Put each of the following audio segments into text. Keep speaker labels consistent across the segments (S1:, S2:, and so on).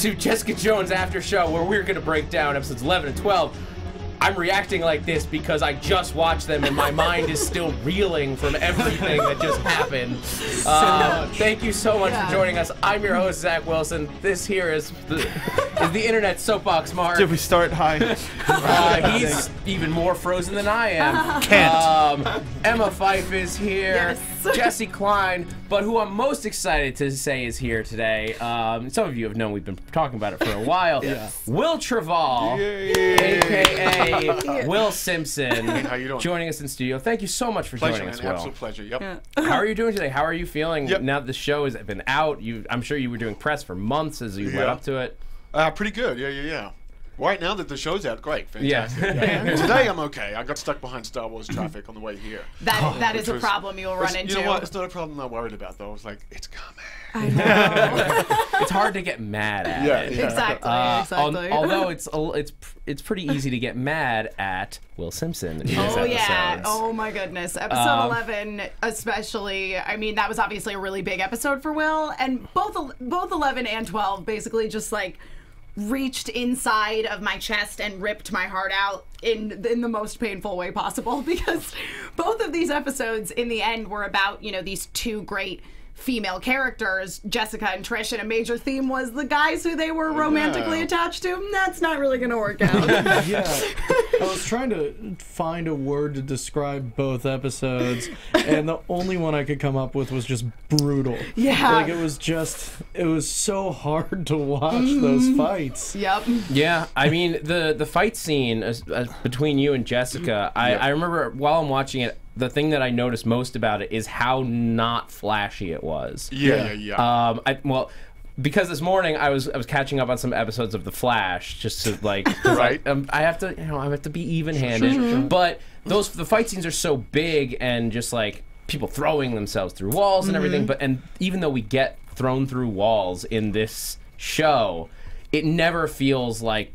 S1: to Jessica Jones After Show, where we're going to break down episodes 11 and 12. I'm reacting like this because I just watched them and my mind is still reeling from everything that just happened. Uh, thank you so much for joining us. I'm your host, Zach Wilson. This here is the, is the internet soapbox mark.
S2: Did we start high?
S1: Uh, he's even more frozen than I am.
S2: Can't.
S1: Um, Emma Fyffe is here.
S3: Yes.
S1: Jesse Klein, but who I'm most excited to say is here today. Um, some of you have known we've been talking about it for a while. Wil Traval, aka Will Simpson,
S2: how you doing?
S1: joining us in studio. Thank you so much for
S2: Pleasure,
S1: joining
S2: man.
S1: us, Will.
S2: Absolute pleasure. Yep.
S1: How are you doing today? How are you feeling
S2: Yep.
S1: now that the show has been out? You, I'm sure you were doing press for months as you
S2: Yeah.
S1: up to it.
S2: Uh, pretty good. Yeah, yeah, yeah. Right now that the show's out, great,
S1: Yeah.
S2: fantastic. Today I'm okay. I got stuck behind Star Wars traffic on the way here.
S3: That that is
S2: which
S3: a
S2: was-
S3: problem you'll run into.
S2: You know what? It's not a problem I'm worried about though. It's like it's coming.
S3: I know.
S1: it's hard to get mad at
S2: Yeah,
S1: it.
S2: yeah.
S3: exactly.
S1: Uh, al-
S3: exactly.
S1: although it's it's it's pretty easy to get mad at Will Simpson in these
S3: Oh yeah! Oh my goodness! Episode
S1: Um,
S3: eleven, especially. I mean, that was obviously a really big episode for Will, and both both eleven and twelve basically just like reached inside of my chest and ripped my heart out in in the most painful way possible because both of these episodes in the end were about you know these two great female characters Jessica and Trish and a major theme was the guys who they were romantically
S2: Yeah.
S3: attached to that's not really gonna work out
S4: yeah, I was trying to find a word to describe both episodes, and the only one I could come up with was just brutal.
S3: Yeah.
S4: like it was just, it was so hard to watch those mm-hmm. fights.
S3: yep
S1: Yeah, I mean the the fight scene as, as between you and Jessica. I, I remember while I'm watching it, the thing that I noticed most about it is how not flashy it was.
S2: Yeah, yeah, yeah.
S1: Um, I well. Because this morning I was I was catching up on some episodes of The Flash just to like
S2: Right.
S1: I, um, I have to you know I have to be even handed but those the fight scenes are so big and just like people throwing themselves through walls and everything but and even though we get thrown through walls in this show it never feels like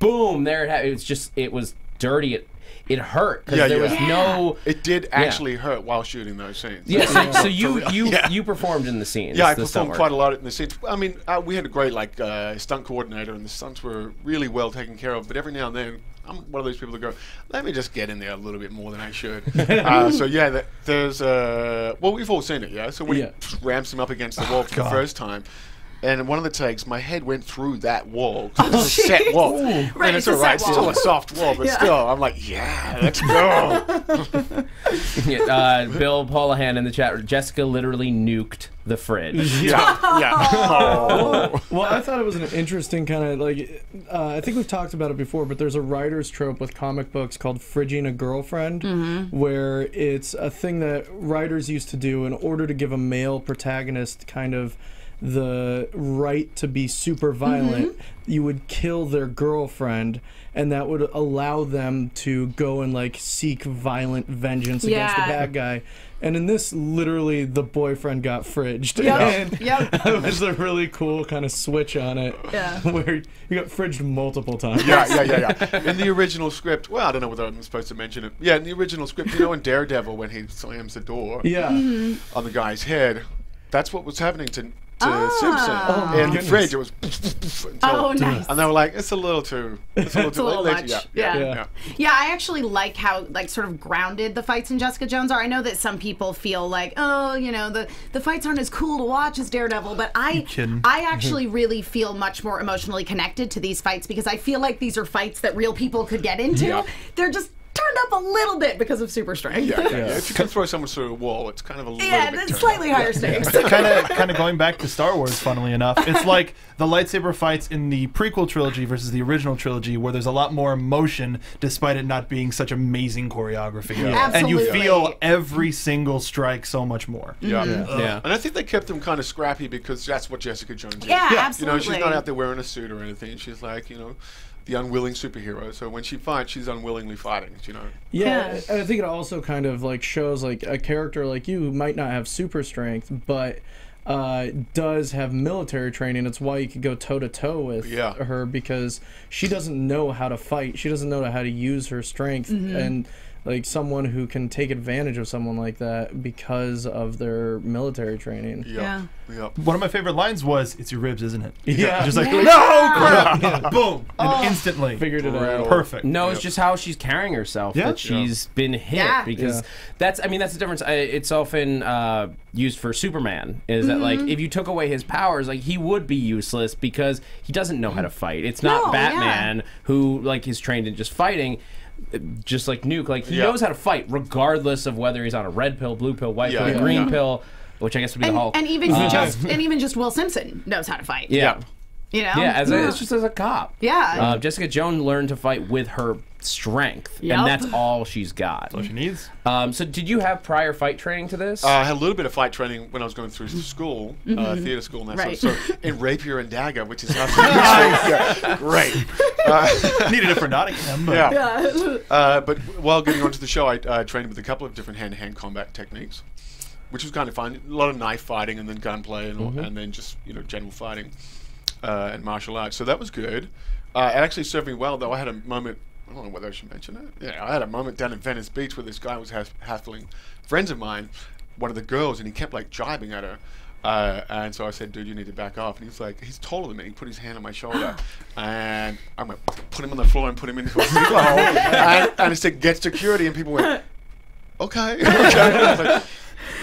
S1: boom there it ha- it's just it was dirty it it hurt because
S2: Yeah,
S1: there was no
S2: it did actually hurt while shooting those scenes.
S1: yeah so, so you you you performed in the scenes
S2: Yeah, I performed quite a lot in the scenes. I mean, uh, we had a great like uh, stunt coordinator, and the stunts were really well taken care of. But every now and then, I'm one of those people that go, "Let me just get in there a little bit more than I should." uh, so yeah, that, there's uh, well, we've all seen it, yeah. So when
S4: Yeah.
S2: he ramps him up against the wall for the first time. And one of the takes, my head went through that wall. 'cause it's a set wall.
S3: Right,
S2: and
S3: it's
S2: it's
S3: a
S2: all right. It's still a soft wall, but
S3: Yeah.
S2: still, I'm like, yeah, let's go.
S1: Yeah, uh, Bill Polahan in the chat. Jessica literally nuked the fridge.
S2: yeah, yeah. Oh.
S4: Well, I thought it was an interesting kind of like. Uh, I think we've talked about it before, but there's a writer's trope with comic books called fridging a girlfriend, where it's a thing that writers used to do in order to give a male protagonist kind of the right to be super violent. You would kill their girlfriend, and that would allow them to go and like seek violent vengeance against the bad guy. And in this, literally, the boyfriend got fridged.
S3: Yep.
S4: And
S3: Yep.
S4: it was a really cool kind of switch on it.
S3: Yeah.
S4: Where you got fridged multiple times.
S2: yeah, yeah, yeah, yeah. In the original script, well, I don't know whether I'm supposed to mention it. Yeah, in the original script, you know, in Daredevil, when he slams the door
S4: Yeah.
S3: Mm-hmm.
S2: on the guy's head, that's what was happening to to
S3: Ah.
S2: Simpson.
S4: Oh, my
S2: in the fridge, it was. until-
S3: Oh, nice.
S2: And they were like, "It's a little too. It's a little
S3: It's
S2: too
S3: a little much.
S2: Yeah,
S3: Yeah.
S2: yeah,
S4: Yeah.
S2: yeah.
S3: Yeah, I actually like how like sort of grounded the fights in Jessica Jones are. I know that some people feel like, oh, you know, the the fights aren't as cool to watch as Daredevil, but I
S2: kidding?
S3: I actually really feel much more emotionally connected to these fights because I feel like these are fights that real people could get into.
S2: Yeah.
S3: They're just turned up a little bit because of super strength.
S2: Yeah, yeah, yeah. If you can throw someone through a wall, it's kind of a little
S3: Yeah,
S2: bit
S3: that's slightly
S2: up.
S3: higher stakes.
S5: kind of kind of going back to Star Wars funnily enough it's like the lightsaber fights in the prequel trilogy versus the original trilogy where there's a lot more emotion despite it not being such amazing choreography and you feel every single strike so much more
S2: Yeah. Mm-hmm.
S1: Yeah.
S2: And I think they kept them kind of scrappy because that's what Jessica Jones is.
S3: Yeah,
S2: You know, she's not out there wearing a suit or anything. She's like, you know, the unwilling superhero. So when she fights, she's unwillingly fighting, you know.
S4: Yeah,
S3: Yeah.
S4: and I think it also kind of like shows like a character like you who might not have super strength, but uh, does have military training. It's why you could go toe to toe with
S2: Yeah.
S4: her because she doesn't know how to fight. She doesn't know how to use her strength,
S3: Mm-hmm.
S4: and like someone who can take advantage of someone like that because of their military training.
S2: Yep.
S3: Yeah.
S2: Yep.
S5: one of my favorite lines was it's your ribs isn't it
S4: Yeah.
S5: just like
S3: Yeah.
S5: no crap boom and instantly
S4: Figured it out.
S5: perfect
S1: No, it's just how she's carrying herself
S5: Yeah.
S1: that she's been hit
S3: Yeah.
S1: because
S4: Yeah.
S1: that's I mean that's the difference. I, it's often uh, used for Superman is that like
S3: Mm-hmm.
S1: if you took away his powers, like he would be useless because he doesn't know how to fight. It's not
S3: No,
S1: Batman who like is trained in just fighting. Uh, Just like Nuke, like he
S2: Yeah.
S1: knows how to fight regardless of whether he's on a red pill, blue pill, white
S2: Yeah,
S1: pill,
S2: yeah,
S1: green
S2: yeah.
S1: pill, which I guess would be
S3: And,
S1: the Hulk.
S3: and even just and even just Will Simpson knows how to fight.
S1: yeah,
S3: You know?
S1: yeah, as a, it's just as a cop.
S3: Yeah.
S1: Uh, Jessica Jones learned to fight with her strength,
S3: Yup.
S1: and that's all she's got.
S5: all she needs
S1: Um, so, did you have prior fight training to this?
S2: Uh, I had a little bit of fight training when I was going through school, uh, theater school, and that
S3: Right.
S2: sort of stuff. So in Rapier and Dagger, which is absolutely yeah, great. Uh,
S5: needed it for Nottingham but
S2: yeah. Uh, but while getting onto the show, I uh, trained with a couple of different hand-to-hand combat techniques, which was kind of fun. A lot of knife fighting and then gunplay and, all, and then just you know general fighting uh, and martial arts. So that was good. Uh, it actually served me well, though. I had a moment. I don't know whether I should mention it. Yeah, I had a moment down in Venice Beach where this guy was has- hassling friends of mine, one of the girls, and he kept like jibing at her. Uh, and so I said, "Dude, you need to back off." And he's like, he's taller than me. He put his hand on my shoulder, and I went, put him on the floor and put him into a hole. And, and it said, "Get security," and people went, "Okay." okay.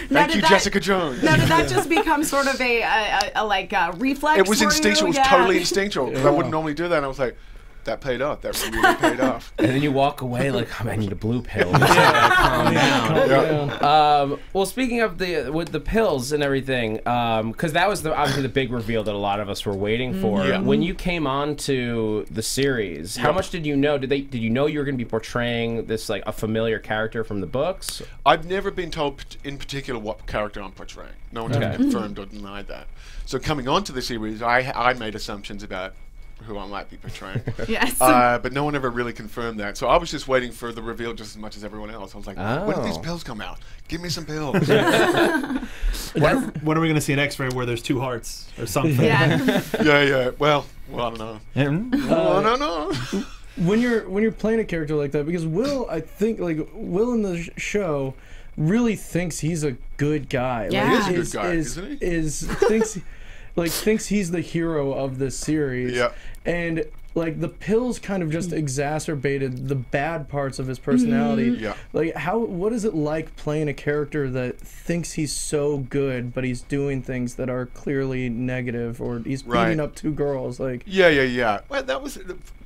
S2: I was like,
S3: Now,
S2: Thank
S3: did
S2: you,
S3: that-
S2: Jessica Jones.
S3: Now did that just become sort of a, a, a, a like a reflex?
S2: it was
S3: for
S2: instinctual.
S3: You?
S2: It was
S3: Yeah.
S2: totally instinctual because I wouldn't normally do that. And I was like, that paid off. That really paid off.
S1: and then you walk away like, oh, I need a blue pill. calm down.
S2: Yeah.
S1: Um, well, speaking of the with the pills and everything, because that was the, obviously the big reveal that a lot of us were waiting for.
S2: Yeah.
S1: When you came on to the series, how
S2: Yep.
S1: much did you know? Did they did you know you were going to be portraying this like a familiar character from the books?
S2: I've never been told in particular what character I'm portraying. No one's ever
S1: Okay.
S2: confirmed or denied that. So coming onto the series, I I made assumptions about who I might be portraying.
S3: Yes.
S2: Uh, but no one ever really confirmed that. So I was just waiting for the reveal just as much as everyone else. I was like, when do these
S1: Oh.
S2: pills come out? Give me some pills.
S5: when, when are we going to see an x-ray where there's two hearts or something
S3: yeah.
S2: yeah, yeah. Well, well, I don't know.
S5: Mm.
S2: Oh, no, no.
S4: when you're when you're playing a character like that because will i think like will in the sh- show really thinks he's a good guy
S3: Yeah.
S4: like,
S3: He
S2: is a good guy,
S4: is,
S2: isn't he?
S4: is thinks like thinks he's the hero of this series
S2: Yeah.
S4: and like the pills kind of just hmm. exacerbated the bad parts of his personality mm-hmm.
S2: Yeah.
S4: like how what is it like playing a character that thinks he's so good but he's doing things that are clearly negative or he's beating
S2: Right.
S4: up two girls like
S2: Yeah, yeah, yeah. Well, that was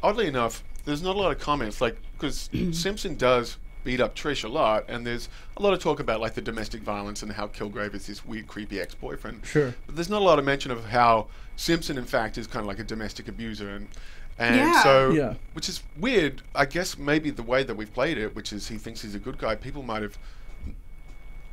S2: oddly enough. There's not a lot of comments, like because Simpson does beat up Trish a lot, and there's a lot of talk about like the domestic violence and how Kilgrave is this weird, creepy ex-boyfriend.
S4: Sure.
S2: But there's not a lot of mention of how Simpson, in fact, is kind of like a domestic abuser, and and
S3: Yeah.
S2: so
S4: Yeah.
S2: which is weird. I guess maybe the way that we've played it, which is he thinks he's a good guy, people might have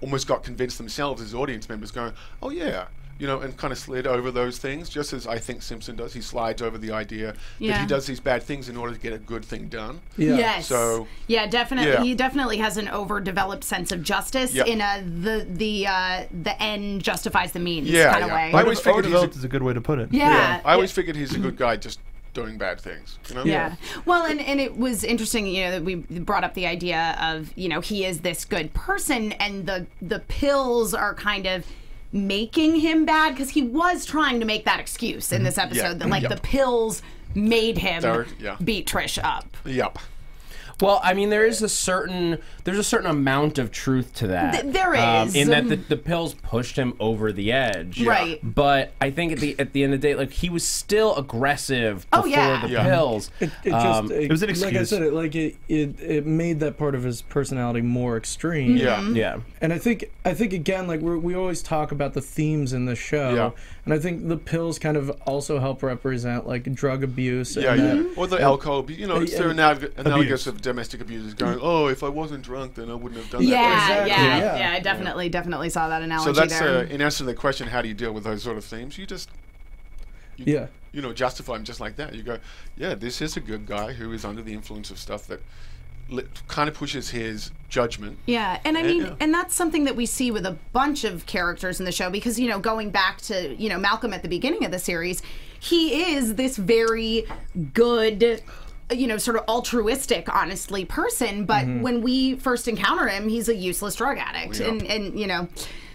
S2: almost got convinced themselves as audience members going, oh yeah, you know, and kind of slid over those things, just as I think Simpson does. He slides over the idea that he does these bad things in order to get a good thing done.
S4: yeah
S3: Yes.
S2: So-
S3: yeah, definitely.
S2: Yeah.
S3: He definitely has an overdeveloped sense of justice
S2: Yep.
S3: in a the the uh, the end justifies the means
S2: Yeah,
S3: kind of way.
S2: I always figured he's a-
S5: Overdeveloped is a good way to put it.
S3: yeah.
S2: I always figured he's a good guy just doing bad things. You know?
S3: Yeah. Well, and, and it was interesting, you know, that we brought up the idea of, you know, he is this good person and the the pills are kind of making him bad because he was trying to make that excuse in this episode
S2: Mm-hmm.
S3: That like
S2: Yep.
S3: the pills made him
S2: yeah.
S3: beat Trish up.
S2: Yep.
S1: Well, I mean, there is a certain there's a certain amount of truth to that.
S3: Th- there
S1: um,
S3: is.
S1: in that the, the pills pushed him over the edge.
S3: Right.
S1: But I think at the at the end of the day, like he was still aggressive
S3: Oh,
S1: before
S3: yeah.
S1: the
S2: Yeah.
S1: pills.
S4: It, it just
S1: Um,
S4: it,
S5: was an excuse.
S4: Like I said, it like it, it it made that part of his personality more extreme.
S2: Yeah.
S1: yeah.
S4: And I think I think again, like we we always talk about the themes in the show,
S2: Yeah.
S4: And I think the pills kind of also help represent like drug abuse.
S2: Yeah,
S4: and
S2: yeah.
S4: that-
S2: Or the alcohol. abu- You know, it's their analog- analogous of domestic abusers going, oh, if I wasn't drunk, then I wouldn't have done that.
S3: Yeah,
S4: Exactly,
S3: yeah,
S4: yeah.
S3: yeah, I definitely, definitely saw that analogy
S2: So that's,
S3: there.
S2: uh, in answer to the question, how do you deal with those sort of themes? You just, you,
S4: Yeah.
S2: you know, justify them just like that. You go, yeah, this is a good guy who is under the influence of stuff that li- kind of pushes his judgment.
S3: Yeah, and I mean,
S2: yeah.
S3: and that's something that we see with a bunch of characters in the show because you know, going back to you know Malcolm at the beginning of the series, he is this very good, you know, sort of altruistic, honestly person. But mm-hmm. when we first encounter him, he's a useless drug addict,
S2: Yeah.
S3: and and you know.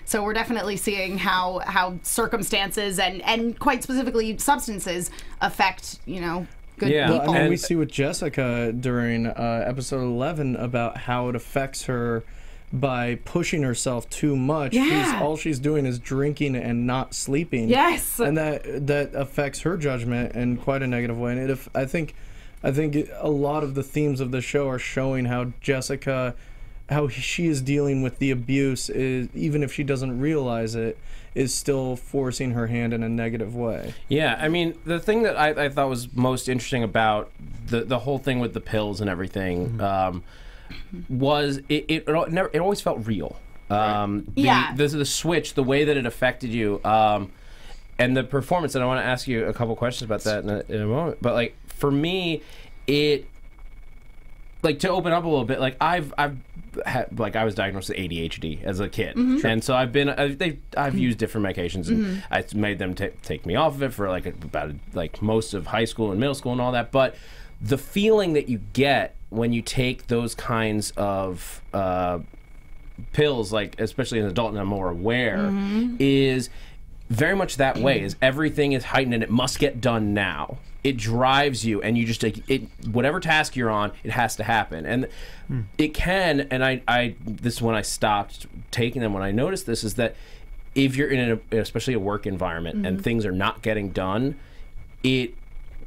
S3: So we're definitely seeing how how circumstances and and quite specifically substances affect you know good
S1: Yeah,
S4: Well. I mean,
S1: And-
S4: we see with Jessica during uh, episode 11 about how it affects her by pushing herself too much. She's,
S3: Yeah.
S4: all she's doing is drinking and not sleeping.
S3: Yes.
S4: and that that affects her judgment in quite a negative way. And it, aff- I think, I think a lot of the themes of the show are showing how Jessica, how she is dealing with the abuse, is even if she doesn't realize it, is still forcing her hand in a negative way.
S1: Yeah, I mean, the thing that I, I thought was most interesting about the the whole thing with the pills and everything um, was it it, it, never, it always felt real. Um, the,
S3: Yeah.
S1: the the switch, the way that it affected you, um, and the performance. And I want to ask you a couple questions about that in a, in a moment. But like for me, it like to open up a little bit like i've i've had like i was diagnosed with adhd as a kid. And so i've been uh, they i've used different medications and i made them ta take me off of it for like about like most of high school and middle school and all that. But the feeling that you get when you take those kinds of uh, pills, like especially as an adult, and I'm more aware, is very much that way. Is everything is heightened and it must get done now. It drives you, and you just it. Whatever task you're on, it has to happen, and hmm. it can. And I, I, this is when I stopped taking them. When I noticed this, is that if you're in a, especially a work environment, and mm-hmm. things are not getting done, it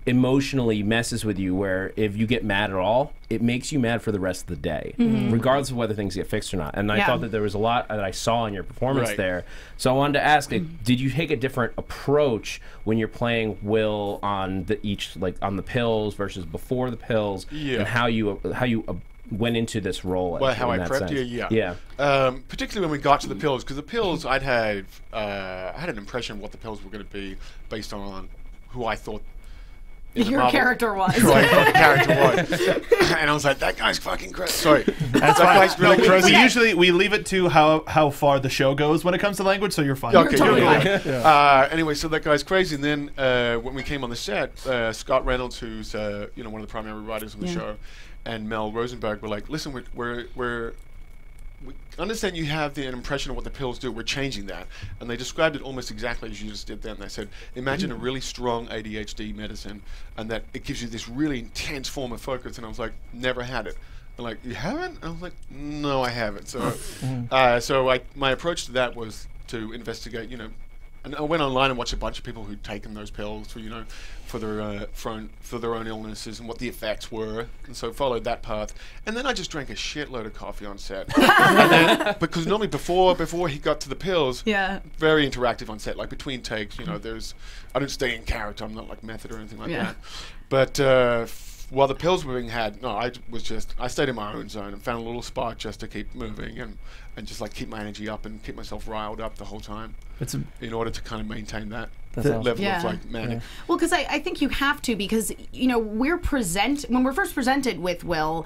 S1: emotionally messes with you where if you get mad at all it makes you mad for the rest of the day regardless of whether things get fixed or not and i
S3: Yeah.
S1: thought that there was a lot that i saw in your performance
S2: Right.
S1: there so i wanted to ask like, did you take a different approach when you're playing will on the each like on the pills versus before the pills
S2: Yeah.
S1: and how you how you uh, went into this role
S2: Well, how I prepped
S1: sense.
S2: you, yeah.
S1: yeah
S2: Um, particularly when we got to the pills, because the pills, I'd had, uh, I had an impression of what the pills were going to be based on who I thought in the
S3: Your
S2: Marvel-
S3: character was.
S2: who I character was. and I was like, that guy's fucking crazy. Sorry. That's that guy's really
S5: we,
S2: crazy.
S5: we usually we leave it to how how far the show goes when it comes to language, so you're fine.
S2: Okay,
S3: totally
S2: you're
S3: fine.
S2: good. Uh, anyway, so that guy's crazy. And then uh, when we came on the set, uh, Scott Reynolds, who's uh, you know one of the primary writers on the
S3: Yeah.
S2: show, and Mel Rosenberg were like, "Listen, we're we're, we're we understand you have the, an impression of what the pills do. We're changing that." And they described it almost exactly as you just did then. They said, "Imagine a really strong ADHD medicine, and that it gives you this really intense form of focus." And I was like, "Never had it." They're like, "You haven't?" I was like, "No, I haven't." So, uh, so I, my approach to that was to investigate. You know, and I went online and watched a bunch of people who'd taken those pills for you know, for their uh, for, own, for their own illnesses and what the effects were, and so followed that path. And then I just drank a shitload of coffee on set, then, because normally before before he got to the pills,
S3: Yeah.
S2: very interactive on set. Like between takes, you know, there's I don't stay in character. I'm not like method or anything like
S3: Yeah.
S2: that. But uh, while the pills were being had, no, I d- was just I stayed in my own zone and found a little spot just to keep moving and and just like keep my energy up and keep myself riled up the whole time
S5: It's a,
S2: in order to kind of maintain that
S4: awesome.
S2: level
S3: Yeah.
S2: of like manic.
S3: Well, because I, I think you have to because you know we're present when we're first presented with Will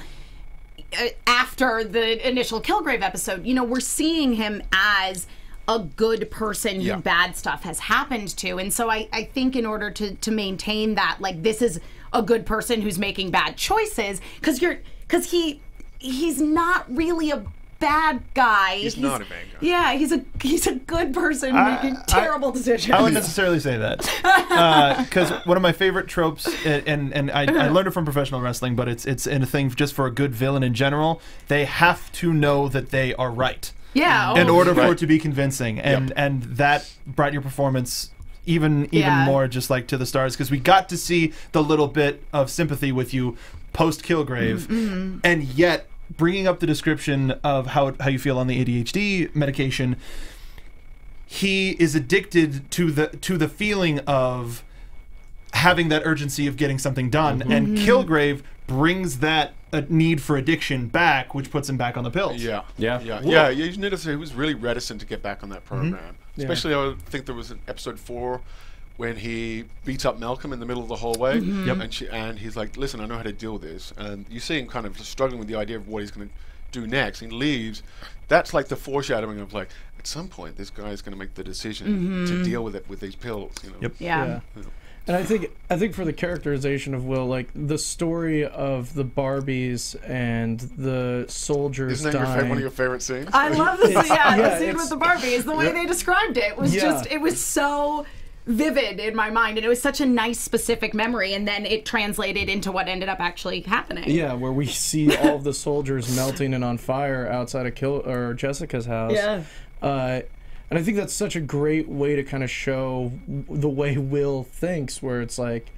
S3: uh, after the initial Kilgrave episode. You know we're seeing him as a good person who bad stuff has happened to, and so I, I think in order to to maintain that like this is a good person who's making bad choices because you're because he he's not really a bad guy.
S2: He's not a bad guy.
S3: Yeah, he's a he's a good person
S5: I-
S3: making
S5: I-
S3: terrible decisions.
S5: I wouldn't necessarily say that uh, because one of my favorite tropes, and and, and I, I learned it from professional wrestling, but it's it's in a thing just for a good villain in general. They have to know that they are right
S3: yeah,
S5: in
S3: oh,
S5: order for it to be convincing, and
S2: Yep.
S5: and that brought your performance even even
S3: Yeah.
S5: more just like to the stars because we got to see the little bit of sympathy with you post Kilgrave,
S3: Mm-hmm.
S5: and yet bringing up the description of how how you feel on the ADHD medication he is addicted to the to the feeling of having that urgency of getting something done and
S3: Mm-hmm.
S5: Kilgrave brings that uh, need for addiction back which puts him back on the pills
S2: Yeah.
S1: Yeah.
S2: Yeah.
S5: Whoa.
S2: Yeah. You notice he was really reticent to get back on that
S5: Mm-hmm.
S2: program. Especially, I think there was an episode four when he beats up Malcolm in the middle of the hallway.
S5: Mm-hmm. Yep.
S2: And, she, and he's like, listen, I know how to deal with this. And you see him kind of struggling with the idea of what he's going to do next. He leaves. That's like the foreshadowing of like, at some point, this guy is going to make the decision to deal with it with these pills. You know?
S5: Yep.
S3: yeah.
S4: And I think I think for the characterization of Will, like the story of the Barbies and the soldiers
S2: Isn't that your, fa- one of your favorite scenes?
S3: I love the
S4: It's-
S3: yeah,
S4: yeah,
S3: the scene with the Barbies. The way they described it was
S4: Yeah.
S3: just it was so vivid in my mind, and it was such a nice specific memory. And then it translated into what ended up actually happening.
S4: Yeah, where we see all of the soldiers melting and on fire outside of Kill or Jessica's house.
S3: Yeah.
S4: Uh, and I think that's such a great way to kind of show the way Will thinks, where it's like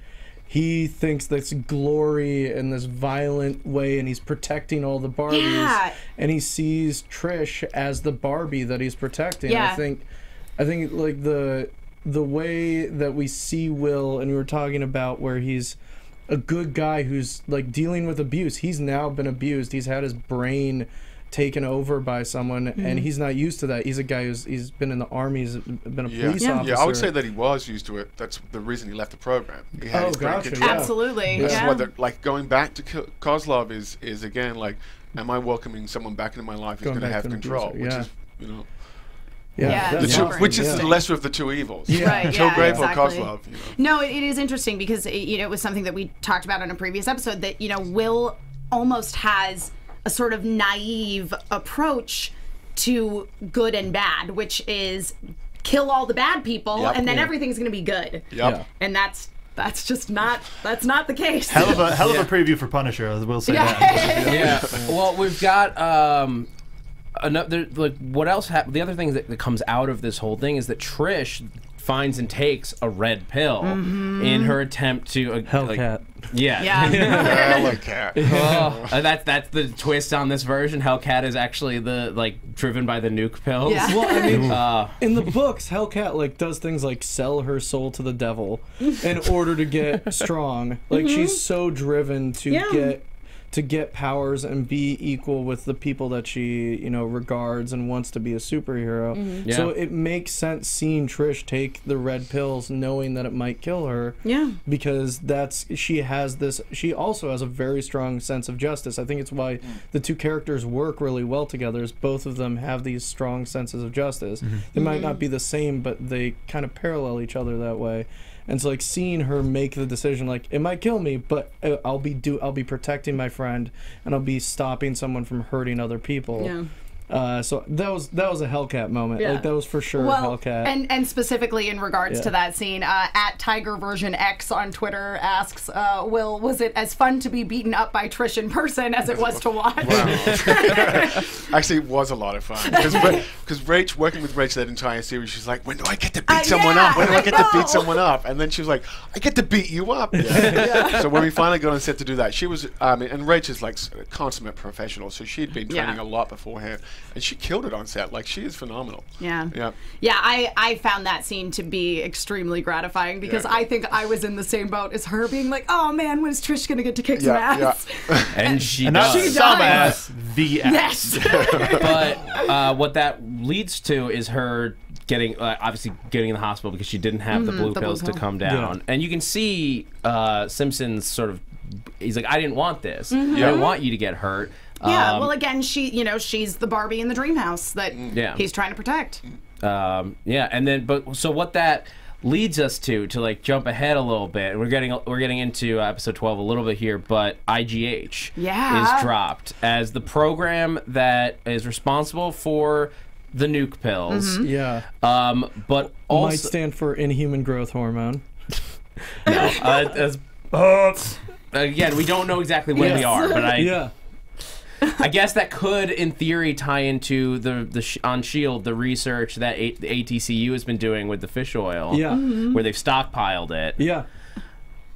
S4: he thinks this glory in this violent way, and he's protecting all the Barbies,
S3: Yeah.
S4: and he sees Trish as the Barbie that he's protecting.
S3: Yeah.
S4: I think, I think like the the way that we see Will, and we were talking about where he's a good guy who's like dealing with abuse. He's now been abused. He's had his brain taken over by someone,
S3: Mm-hmm.
S4: and he's not used to that. He's a guy who's he's been in the army. He's been a
S2: Yeah.
S4: police
S2: yeah,
S4: officer.
S2: I would say that he was used to it. That's the reason he left the program. He had
S4: Oh,
S2: his
S4: gotcha, yeah.
S3: Absolutely.
S2: This
S3: yeah.
S2: is what they're like going back to Ko- Kozlov is is again like, am I welcoming someone back into my life who's
S4: Going
S2: going to have
S4: to
S2: control?
S4: abuser,
S2: Which
S4: yeah.
S2: is you know
S3: Yeah,
S2: the
S3: that's
S2: two, which is
S4: Yeah.
S2: the lesser of the two evils.
S4: Yeah.
S3: Right, yeah,
S2: Kilgrave
S3: exactly.
S2: or Kozlov. You know.
S3: No, it, it is interesting because it, you know it was something that we talked about on a previous episode that you know Will almost has a sort of naive approach to good and bad, which is kill all the bad people
S2: Yep.
S3: and then
S2: Yeah.
S3: everything's going to be good.
S2: Yep.
S4: Yeah.
S3: And that's that's just not that's not the case.
S5: hell of a hell of a preview for Punisher I will say that
S3: yeah.
S1: yeah. Well, we've got um, another like what else? hap the other thing that, that comes out of this whole thing is that Trish finds and takes a red pill in her attempt to uh, like,
S4: Hellcat.
S1: yeah.
S3: yeah.
S2: Hell, like cat.
S1: Oh, uh, that's that's the twist on this version. Hellcat is actually the like driven by the nuke pills.
S3: Yeah.
S4: Well, I mean,
S1: Uh,
S4: in the books, Hellcat like does things like sell her soul to the devil in order to get strong. Like she's so driven to
S3: Yeah.
S4: get to get powers and be equal with the people that she you know regards and wants to be a superhero. Mm-hmm. So
S1: Yeah.
S4: it makes sense seeing Trish take the red pills, knowing that it might kill her.
S3: Yeah.
S4: because that's she has this she also has a very strong sense of justice i think it's why mm. the two characters work really well together is both of them have these strong senses of justice mm-hmm. they might mm-hmm. not be the same but they kind of parallel each other that way and so like seeing her make the decision like it might kill me but i'll be do i'll be protecting my friend and i'll be stopping someone from hurting other people
S3: Yeah.
S4: Uh, so that was that was a hellcat moment
S3: Yeah.
S4: like that was for sure
S3: Well,
S4: hellcat
S3: and and specifically in regards
S4: Yeah.
S3: to that scene, uh, at Tiger Version X on Twitter asks, uh, "Will was it as fun to be beaten up by Trish in person as it was to watch?"
S2: Actually, it was a lot of fun because because Rach working with Rach that entire series, she's like, when do I get to beat
S3: Uh,
S2: someone
S3: yeah,
S2: up? When do I
S3: I
S2: get to beat someone up? And then she was like, I get to beat you up. Yeah. So when we finally got on set to do that, she was um, and Rach is like s- a consummate professional, so she'd been
S3: Yeah.
S2: training a lot beforehand, and she killed it on set. Like she is phenomenal.
S3: Yeah.
S2: Yeah.
S3: Yeah, I, I found that scene to be extremely gratifying because
S2: Yeah.
S3: I think I was in the same boat as her, being like, oh man, when is Trish going to get to kick some
S2: Yeah,
S3: ass?
S1: and she
S5: and not
S1: does.
S5: some
S3: does.
S5: ass the ass
S3: Yes.
S1: but uh, what that leads to is her getting uh, obviously getting in the hospital because she didn't have the blue
S3: Mm-hmm, the blue
S1: pills to
S3: pill.
S1: come down, and you can see uh, Simpson's sort of. He's like, I didn't want this. I don't want you to get hurt.
S3: Yeah,
S1: Um,
S3: well, again, she, you know, she's the Barbie in the dream house that
S1: Yeah.
S3: he's trying to protect.
S1: Um, yeah, and then but so what that leads us to to like jump ahead a little bit. We're getting we're getting into uh, episode 12 a little bit here, but IGH
S3: Yeah.
S1: is dropped as the program that is responsible for the nuke pills.
S3: Mm-hmm.
S4: Yeah.
S1: Um, but
S4: Might stand for inhuman growth hormone.
S1: uh, as, uh, again, we don't know exactly when they
S4: Yes.
S1: are, but I
S4: Yeah.
S1: I guess that could, in theory, tie into the the sh- on Shield the research that A- the ATCU has been doing with the fish oil.
S4: Yeah.
S3: Mm-hmm.
S1: where they've stockpiled it.
S4: Yeah.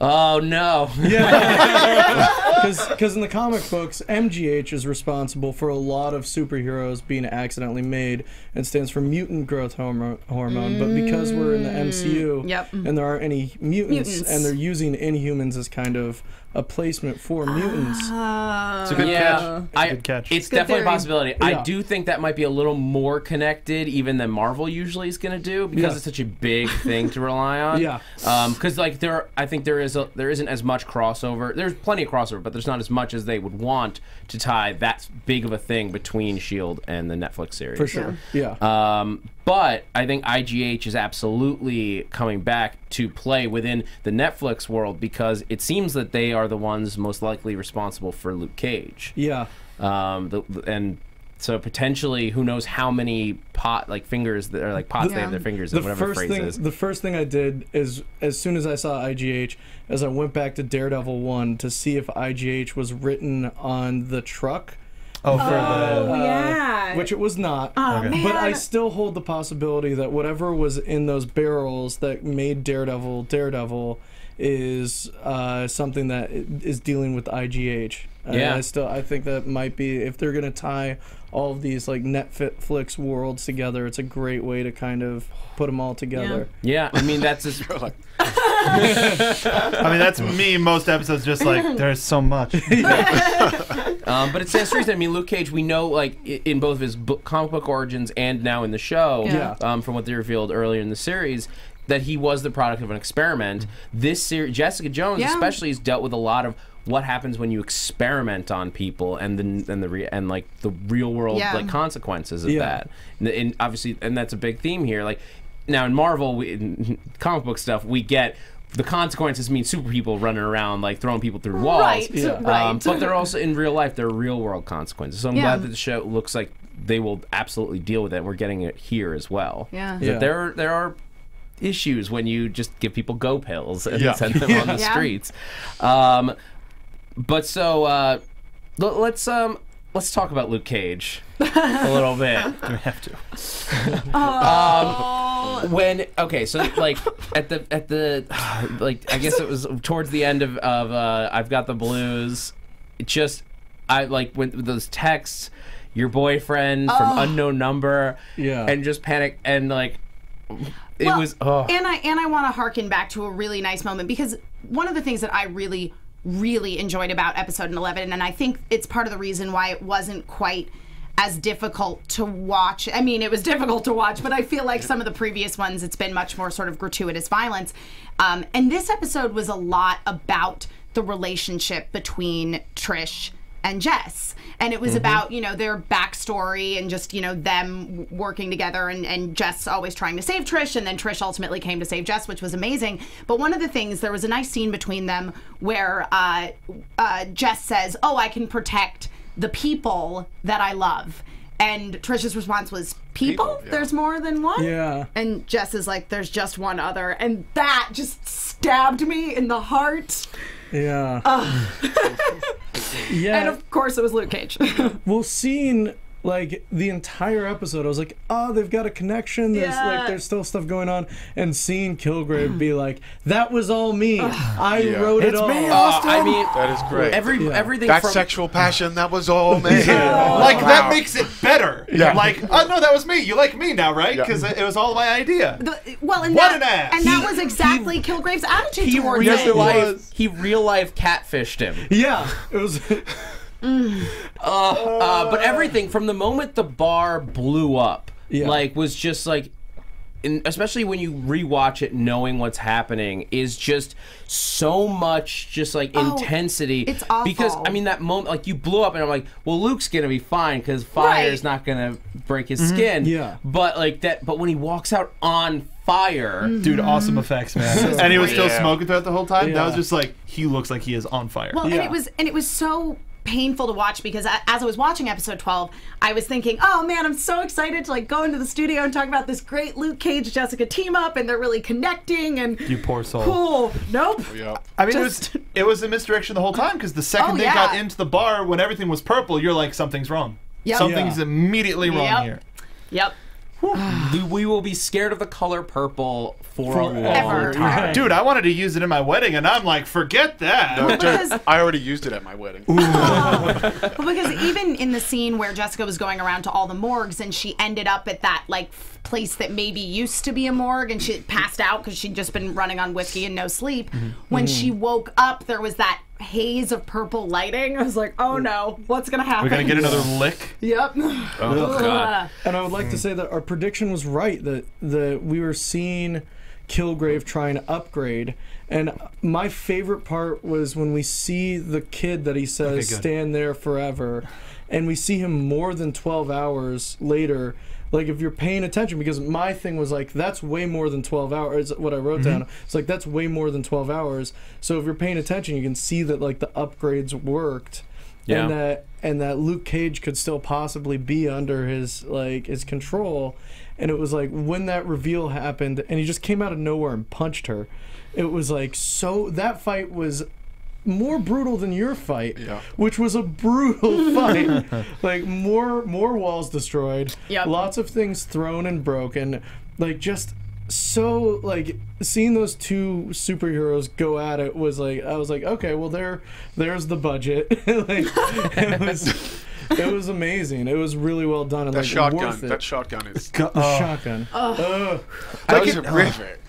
S1: Oh no!
S4: yeah, Because in the comic books, MGH is responsible for a lot of superheroes being accidentally made and stands for mutant growth hormone. hormone. But because we're in the MCU
S3: Yep.
S4: and there aren't any mutants,
S3: Mutants.
S4: and they're using Inhumans as kind of a placement for mutants.
S5: It's a good
S1: yeah,
S5: catch.
S1: I,
S5: Good catch.
S1: It's
S3: Good
S1: definitely
S3: theory.
S1: a possibility. I do think that might be a little more connected even than Marvel usually is going to do because
S4: Yeah.
S1: it's such a big thing to rely on.
S4: Yeah.
S1: Because like there, I think there is a, there isn't as much crossover. There's plenty of crossover, but there's not as much as they would want to tie that big of a thing between Shield and the Netflix series.
S4: For sure. Yeah.
S1: Um, but I think IGH is absolutely coming back to play within the Netflix world because it seems that they are the ones most likely responsible for Luke Cage.
S4: yeah.
S1: Um, the, and so potentially, who knows how many pot like fingers that are like pots they have their fingers
S4: the
S1: in, whatever
S4: first
S1: phrase
S4: thing
S1: is.
S4: the first thing I did is as soon as I saw IGH, as I went back to Daredevil one to see if IGH was written on the truck,
S5: Oh, for
S3: Oh,
S5: the.
S3: yeah.
S4: which it was not.
S3: oh,
S5: Okay.
S3: man.
S4: But I still hold the possibility that whatever was in those barrels that made Daredevil Daredevil is uh, something that is dealing with IGH. And
S1: Yeah.
S4: I still I think that might be if they're gonna tie all of these like Netflix worlds together, it's a great way to kind of put them all together.
S1: yeah, I mean that's just,
S2: like,
S5: I mean, that's me. Most episodes, just like there's so much.
S1: um, but it stands to reason. I mean, Luke Cage, we know like in both of his book, comic book origins and now in the show,
S4: Yeah.
S1: um, from what they revealed earlier in the series. That he was the product of an experiment. This series, Jessica Jones,
S3: Yeah.
S1: especially, has dealt with a lot of what happens when you experiment on people and then and the re- and like the real world
S3: Yeah.
S1: like consequences of
S4: Yeah.
S1: that. And, and obviously, and that's a big theme here. Like now in Marvel, we, in comic book stuff, we get the consequences mean super people running around like throwing people through walls.
S3: Right,
S4: Yeah.
S3: right.
S1: Um, but they're also in real life. They're real world consequences. So I'm
S3: Yeah.
S1: glad that the show looks like they will absolutely deal with it. and We're getting it here as well.
S3: Yeah.
S1: That
S4: Yeah.
S1: There are there are issues when you just give people go pills and
S2: Yeah.
S1: send them on the
S3: Yeah.
S1: streets. Um, but so uh, l- let's um let's talk about Luke Cage a little bit.
S5: We have to.
S1: when okay so like at the at the like i guess it was towards the end of, of uh i've got the blues it just i like when those texts your boyfriend from unknown number
S4: Yeah.
S1: and just panic and like it
S3: Well,
S1: was oh
S3: And I and I want to harken back to a really nice moment because one of the things that I really really enjoyed about episode 11 and I think it's part of the reason why it wasn't quite as difficult to watch. I mean, it was difficult to watch, but I feel like some of the previous ones it's been much more sort of gratuitous violence. Um, and this episode was a lot about the relationship between Trish and Jess. And it was about, you know, their backstory and just, you know, them working together and, and Jess always trying to save Trish. And then Trish ultimately came to save Jess, which was amazing. But one of the things, there was a nice scene between them where uh, uh, Jess says, Oh, I can protect the people that I love. And Trish's response was, People?
S2: People, yeah.
S3: There's more than one?
S4: Yeah.
S3: And Jess is like, There's just one other. And that just stabbed me in the heart.
S4: Yeah. yeah.
S3: And of course, it was Luke Cage.
S4: well, seeing like the entire episode, I was like, oh, they've got a connection. There's
S3: Yeah.
S4: like there's still stuff going on, and seeing Kilgrave be mm. like, that was all me. I
S2: Yeah.
S4: wrote it
S5: It's
S4: all.
S5: me,
S1: uh, i mean
S2: that is great.
S1: every
S4: Yeah.
S1: everything
S2: that
S1: from
S2: sexual passion, that was all me.
S5: Like that makes it better.
S2: Yeah.
S5: Like, oh no, that was me. You like me now, right?
S2: Yeah.
S5: Because it was all my idea.
S3: The- well, and
S5: What
S3: that,
S5: an ass.
S3: and that was exactly Kilgrave's attitude
S1: he
S3: towards
S1: real
S3: it.
S1: life
S2: was.
S1: he real life catfished him
S4: yeah, it was.
S1: Uh, uh, but everything from the moment the bar blew up,
S4: Yeah.
S1: like was just like, in, especially when you rewatch it, knowing what's happening is just so much, just like
S3: Oh,
S1: intensity.
S3: it's awful.
S1: Because I mean that moment, like you blew up, and I'm like, well, Luke's gonna be fine because fire's
S3: Right.
S1: not gonna break his mm-hmm. skin.
S4: Yeah.
S1: But like that, but when he walks out on fire. Mm-hmm.
S5: Dude, awesome effects, man. and he was still
S2: Yeah.
S5: smoking throughout the whole time. That was just like he looks like he is on fire.
S3: Well, and it was and it was so painful to watch because a- as I was watching episode 12, I was thinking, "Oh man, I'm so excited to like go into the studio and talk about this great Luke Cage Jessica team up and they're really connecting and
S5: you poor soul.
S3: cool. Nope.
S2: Yeah.
S5: I mean,
S3: Just-
S5: it was it was a misdirection the whole time because the second
S3: Oh,
S5: they
S3: yeah.
S5: got into the bar when everything was purple, you're like something's wrong.
S3: Yep.
S5: Something's
S4: Yeah.
S5: immediately wrong
S3: Yep.
S5: here.
S3: Yep.
S1: We- we will be scared of the color purple for a long time.
S5: Dude, I wanted to use it in my wedding, and I'm like, forget that.
S2: No,
S3: Because-
S2: I already used it at my wedding.
S3: Well, because even in the scene where Jessica was going around to all the morgues and she ended up at that like place that maybe used to be a morgue and she passed out because she'd just been running on whiskey and no sleep. Mm-hmm. When mm-hmm. she woke up, there was that haze of purple lighting. I was like, oh no, what's gonna happen?
S5: We're gonna get another lick.
S3: Yep.
S1: Oh god.
S4: And I would like to say that our prediction was right that that we were seeing Kilgrave trying to upgrade. And my favorite part was when we see the kid that he says
S5: good.
S4: stand there forever, and we see him more than twelve hours later. Like if you're paying attention, because my thing was like that's way more than twelve hours. What I wrote mm-hmm. down, it's like that's way more than twelve hours. So if you're paying attention, you can see that like the upgrades worked
S1: Yeah.
S4: and that and that Luke Cage could still possibly be under his like his control. And it was like when that reveal happened, and he just came out of nowhere and punched her. It was like so that fight was more brutal than your fight,
S2: Yeah.
S4: which was a brutal fight. like more more walls destroyed,
S3: Yep.
S4: lots of things thrown and broken. Like just so like seeing those two superheroes go at it was like I was like okay well there there's the budget like it was it was amazing it was really well done and
S2: That
S4: like
S2: shotgun.
S4: worth it.
S2: That shotgun is.
S4: the shotgun Ugh.
S2: That
S1: I
S2: was
S1: can-
S2: horrific.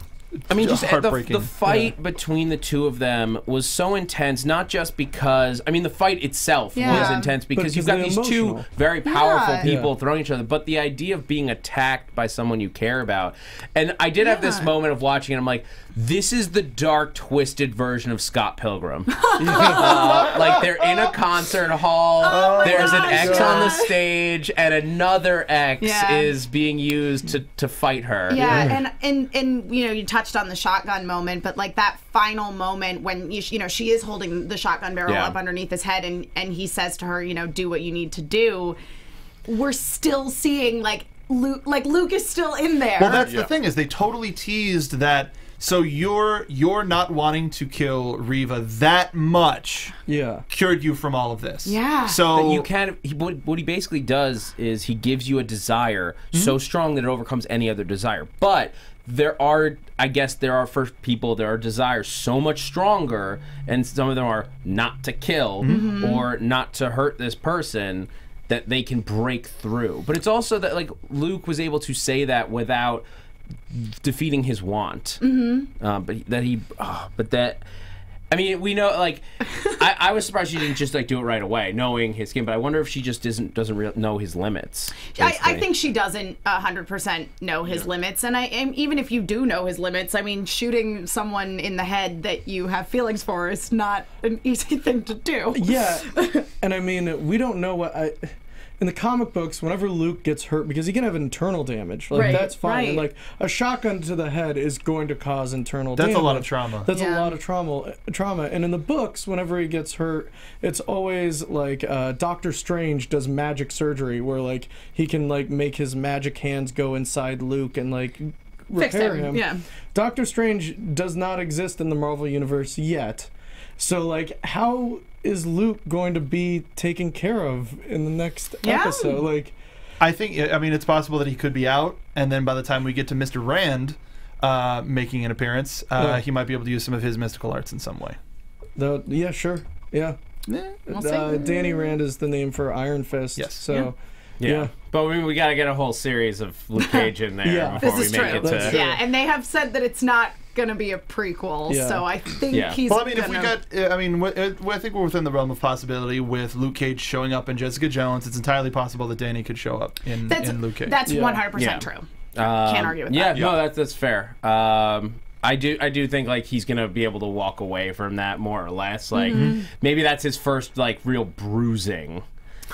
S1: I mean, just the, the fight between the two of them was so intense. Not just because I mean, the fight itself was intense because
S4: because
S1: you've got
S4: they're
S1: these two very powerful
S3: Yeah.
S1: people
S4: Yeah.
S1: throwing each other, but the idea of being attacked by someone you care about, and I did have this moment of watching, and I'm like, this is the dark, twisted version of Scott Pilgrim. Uh, like they're in a concert hall.
S3: my
S1: there's an
S3: gosh,
S1: X on the stage, and another X
S3: Yeah.
S1: is being used to to fight her.
S3: Yeah, and and and you know, you touched on the shotgun moment, but like that final moment when you, you know she is holding the shotgun barrel
S1: Yeah.
S3: up underneath his head, and and he says to her, you know, do what you need to do. We're still seeing like Luke, like Luke is still in there.
S5: Well, that's
S2: Yeah.
S5: the thing is they totally teased that. So you're you're not wanting to kill Riva that much
S4: yeah.
S5: cured you from all of this.
S3: Yeah.
S5: So
S1: But you can he, what, what he basically does is he gives you a desire so hmm? strong that it overcomes any other desire. But there are i guess there are for people there are desires so much stronger and some of them are not to kill hmm? mm-hmm. or not to hurt this person that they can break through. But it's also that like luke was able to say that without defeating his want mm-hmm. uh, but that he oh, but that I mean, we know like I, I was surprised she didn't just like do it right away, knowing his skin. But I wonder if she just doesn't doesn't re- know his limits.
S3: I, I think she doesn't hundred percent know his limits, and I and even if you do know his limits, I mean, shooting someone in the head that you have feelings for is not an easy thing to do.
S4: yeah and i mean we don't know what i in the comic books whenever luke gets hurt because he can have internal damage like
S3: Right,
S4: that's fine And,
S3: right.
S4: like a shotgun to the head is going to cause internal damage.
S5: That's a lot of trauma.
S4: that's a lot of trauma trauma and in the books whenever he gets hurt it's always like uh, doctor strange does magic surgery where like he can like make his magic hands go inside luke and like repair
S3: him,
S4: him
S3: yeah.
S4: Doctor Strange does not exist in the Marvel universe yet. So like how is Luke going to be taken care of in the next
S3: Yeah.
S4: episode? Like
S5: I think I mean it's possible that he could be out, and then by the time we get to Mr. Rand uh, making an appearance, uh,
S4: Yeah.
S5: he might be able to use some of his mystical arts in some way.
S4: the yeah, sure. Yeah.
S3: We'll.
S4: Uh, Danny Rand is the name for Iron Fist.
S5: Yes.
S4: So
S1: yeah.
S4: yeah.
S1: But we, we got to get a whole series of Luke Cage in there
S4: Yeah.
S1: before
S3: This
S1: we
S3: is
S1: make
S3: true.
S1: it
S4: That's
S1: to.
S4: true.
S3: Yeah, and they have said that it's not going to be a prequel,
S4: Yeah.
S3: so I think
S1: Yeah.
S3: he's.
S5: Well, I mean, if we got, uh, I mean, w- uh, I think we're within the realm of possibility with Luke Cage showing up in Jessica Jones. It's entirely possible that Danny could show up in,
S3: that's
S5: in Luke Cage.
S3: that's one hundred percent true.
S1: Um,
S3: Can't argue with
S1: yeah,
S3: that.
S1: no, that's that's fair. Um, I do I do think like he's gonna be able to walk away from that more or less. Like
S3: Mm-hmm.
S1: maybe that's his first like real bruising.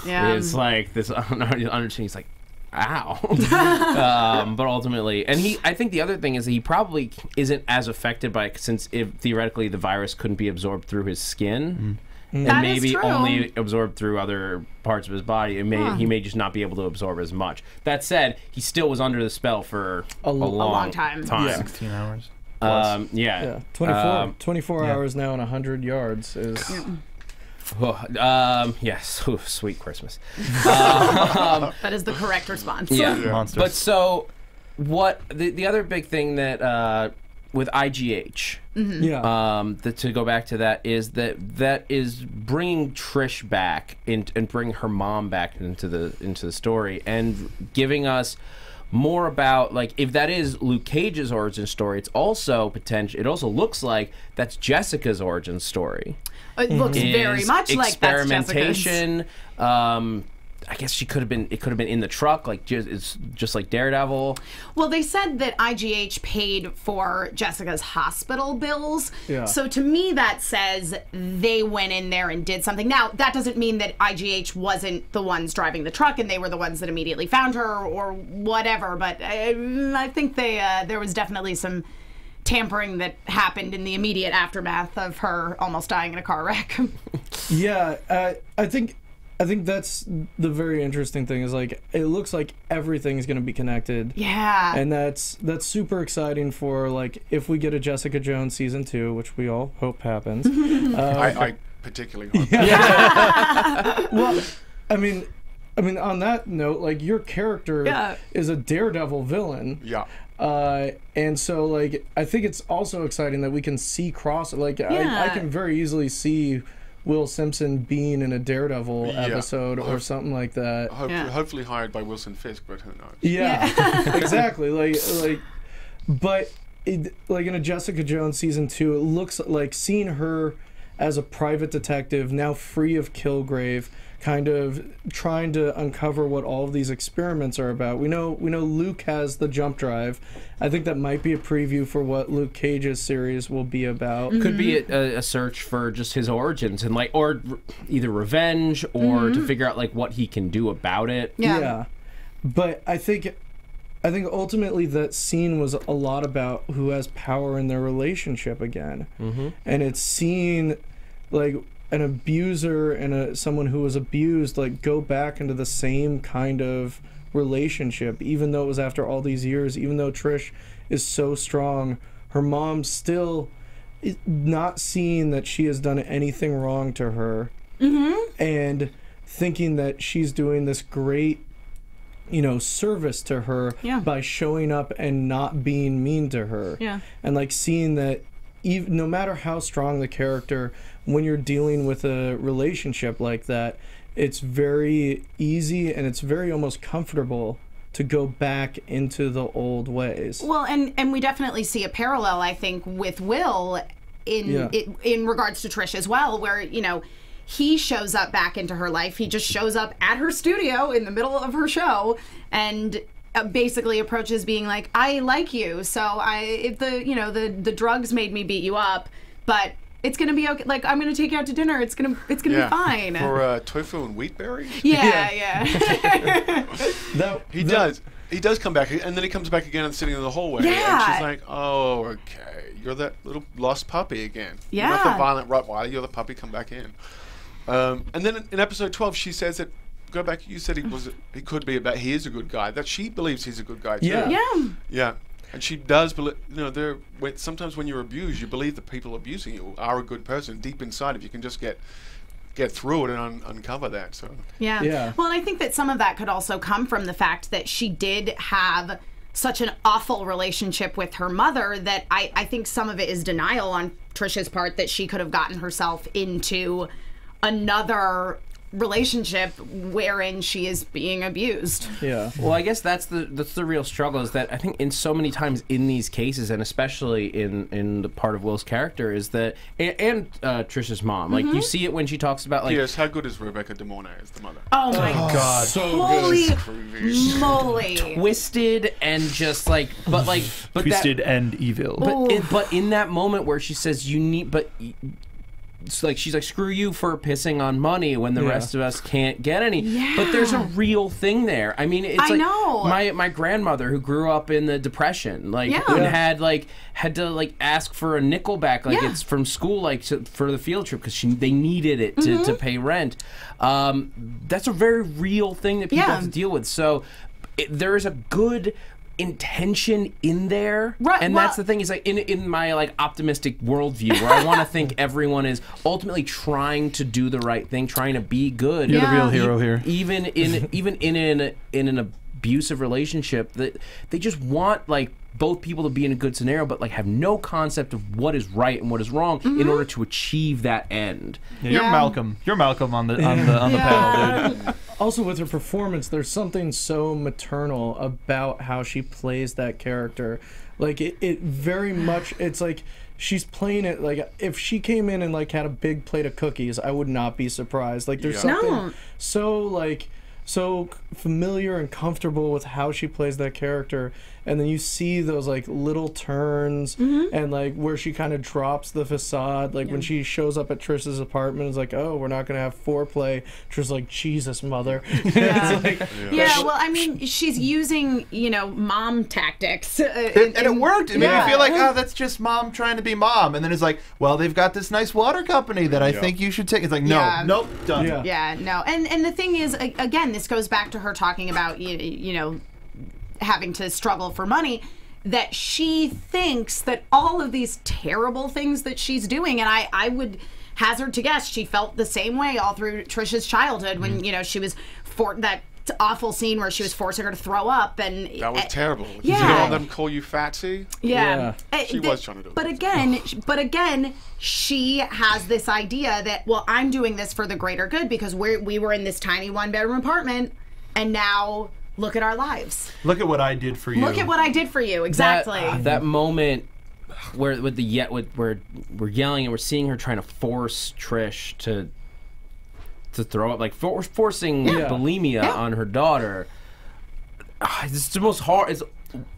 S3: Yeah,
S1: It's like this. I don't know. Understanding. He's like, ow. um, but ultimately, and he, I think the other thing is he probably isn't as affected by it since if theoretically the virus couldn't be absorbed through his skin. And
S3: That is
S1: maybe
S3: true.
S1: only absorbed through other parts of his body. It may he may just not be able to absorb as much. That said, he still was under the spell for a,
S4: lo- a
S1: long,
S3: long time.
S4: Yeah.
S5: 16 hours.
S1: Um, yeah.
S4: Yeah, 24,
S1: Um,
S4: 24 hours now and 100 yards is.
S1: Oh, um, yes. Ooh, sweet Christmas.
S3: That is the correct response.
S1: Yeah.
S5: Monsters.
S1: But so, what the the other big thing that uh, with IGH,
S4: Yeah.
S1: um, that to go back to that is that that is bringing Trish back in, and bringing her mom back into the into the story and giving us more about like if that is Luke Cage's origin story, it's also potential. It also looks like that's Jessica's origin story.
S3: It looks very
S1: is
S3: much like that's Jessica's.
S1: experimentation. Um, I guess she could have been. It could have been in the truck, like just it's just like Daredevil.
S3: Well, they said that IGH paid for Jessica's hospital bills.
S4: Yeah.
S3: So to me, that says they went in there and did something. Now, that doesn't mean that IGH wasn't the ones driving the truck and they were the ones that immediately found her or whatever. But I, I think they uh, there was definitely some tampering that happened in the immediate aftermath of her almost dying in a car wreck.
S4: Yeah, uh, I think I think that's the very interesting thing is like it looks like everything's going to be connected.
S3: yeah.
S4: And that's that's super exciting for like if we get a Jessica Jones season 2, which we all hope happens.
S2: I, I particularly hope.
S4: well, I mean I mean on that note, like your character
S3: Yeah.
S4: is a daredevil villain.
S2: Yeah.
S4: Uh, and so like I think it's also exciting that we can see cross like I, I can very easily see Will Simpson being in a Daredevil
S2: Yeah.
S4: episode or something like that.
S2: Hope,
S3: Yeah.
S2: Hopefully hired by Wilson Fisk, but who knows?
S4: Yeah, exactly. Like like, but it, like in a Jessica Jones season two, it looks like seeing her as a private detective now free of Kilgrave, kind of trying to uncover what all of these experiments are about. We know we know Luke has the jump drive. I think that might be a preview for what Luke Cage's series will be about.
S1: Could be a, a search for just his origins and like, or either revenge or to figure out like what he can do about it.
S3: Yeah.
S4: yeah. But I think I think ultimately that scene was a lot about who has power in their relationship again. Mm-hmm. And it's seeing like an abuser and a someone who was abused like go back into the same kind of relationship even though it was after all these years even though Trish is so strong her mom still is not seeing that she has done anything wrong to her mm-hmm. and thinking that she's doing this great you know service to her
S3: Yeah.
S4: by showing up and not being mean to her
S3: Yeah.
S4: and like seeing that even no matter how strong the character when you're dealing with a relationship like that it's very easy and it's very almost comfortable to go back into the old ways
S3: Well, and and we definitely see a parallel, I think, with Will in
S4: Yeah.
S3: in, in regards to Trish as well, where you know he shows up back into her life. He just shows up at her studio in the middle of her show and. Uh, basically approaches being like I like you so I if the you know the the drugs made me beat you up but it's gonna be okay like I'm gonna take you out to dinner it's gonna it's gonna
S2: Yeah.
S3: be fine
S2: For uh, tofu and wheat berries?
S3: yeah yeah,
S4: that
S2: He
S4: that-
S2: does. He does come back, and then he comes back again and sitting in the hallway.
S3: Yeah.
S2: And she's like, "Oh, okay, you're that little lost puppy again. You're not the violent Rottweiler. You're the puppy. Come back in." Um, and then in, in episode twelve, she says that. Go back. You said he was. He could be about. He is a good guy. That she believes he's a good guy too.
S4: Yeah.
S3: yeah.
S2: Yeah. And she does believe. You know, there. When, sometimes when you're abused, you believe the people abusing you are a good person deep inside. If you can just get get through it and un- uncover that. So.
S3: Yeah.
S4: Yeah.
S3: Well, and I think that some of that could also come from the fact that she did have such an awful relationship with her mother that I, I think some of it is denial on Trisha's part that she could have gotten herself into another relationship wherein she is being abused.
S4: yeah
S1: Well, I guess that's the that's the real struggle is that I think in so many times in these cases, and especially in in the part of Will's character, is that and, and uh, Trisha's mom, like you see it when she talks about like
S2: Yes. How good is Rebecca De Mornay as the mother?
S3: Oh my
S5: God.
S4: so
S3: Holy
S2: Groovy.
S3: moly.
S1: twisted and just like but like but
S5: Twisted
S1: that,
S5: and evil.
S1: but in, but in that moment where she says you need but y- it's like she's like screw you for pissing on money when the
S4: Yeah.
S1: rest of us can't get any. But there's a real thing there. I mean, it's
S3: I
S1: like
S3: know.
S1: my my grandmother who grew up in the depression, like
S3: Yeah.
S1: and had like had to like ask for a nickel back, like
S3: Yeah.
S1: it's from school, like to, for the field trip because she they needed it to,
S3: Mm-hmm.
S1: to pay rent. Um, that's a very real thing that people
S3: Yeah.
S1: have to deal with. So it, there is a good intention in there
S3: Right,
S1: and
S3: well-
S1: that's the thing is like in in my like optimistic worldview where I want to think everyone is ultimately trying to do the right thing, trying to be good.
S5: You're
S3: Yeah.
S5: the real hero here.
S1: Even in even in an in an abusive relationship, that they just want like both people to be in a good scenario, but like have no concept of what is right and what is wrong in mm-hmm. order to achieve that end.
S5: Yeah, you're
S3: Yeah.
S5: Malcolm. You're Malcolm on the on the on the panel, dude.
S4: Also, with her performance, there's something so maternal about how she plays that character. Like it, it very much. It's like she's playing it like if she came in and like had a big plate of cookies, I would not be surprised. Like there's
S2: Yeah.
S4: something
S3: No.
S4: so like so familiar and comfortable with how she plays that character and then you see those like little turns and like where she kind of drops the facade like when she shows up at Trish's apartment it's like oh we're not gonna have foreplay Trish's like Jesus mother it's like
S3: Yeah, well, I mean, she's using, you know, mom tactics. uh,
S5: And, and it worked. It made
S3: yeah.
S5: me feel like, oh, that's just mom trying to be mom. And then it's like, well, they've got this nice water company that I
S2: Yeah.
S5: think you should take. It's like, no,
S3: Yeah.
S5: nope, done.
S4: Yeah.
S3: Yeah, no, and and the thing is, again, this goes back to her talking about you, you know having to struggle for money. That she thinks that all of these terrible things that she's doing, and I I would hazard to guess she felt the same way all through Trisha's childhood
S2: Mm-hmm.
S3: when you know she was for that awful scene where she was forcing her to throw up and
S2: That was
S3: uh,
S2: terrible.
S3: Yeah.
S2: you all them call you fatsy?
S3: Yeah.
S4: Yeah.
S3: Uh,
S2: She
S3: the-
S2: was trying to do it.
S3: But again, but again, she has this idea that well, I'm doing this for the greater good because we we were in this tiny one bedroom apartment, and now look at our lives.
S5: Look at what I did for you.
S3: Look at what I did for you. Exactly.
S1: That, that moment where with the yet with where we're yelling and we're seeing her trying to force Trish to to throw up, like for, forcing
S4: Yeah.
S1: bulimia on her daughter. Ah, It's the most hard. It's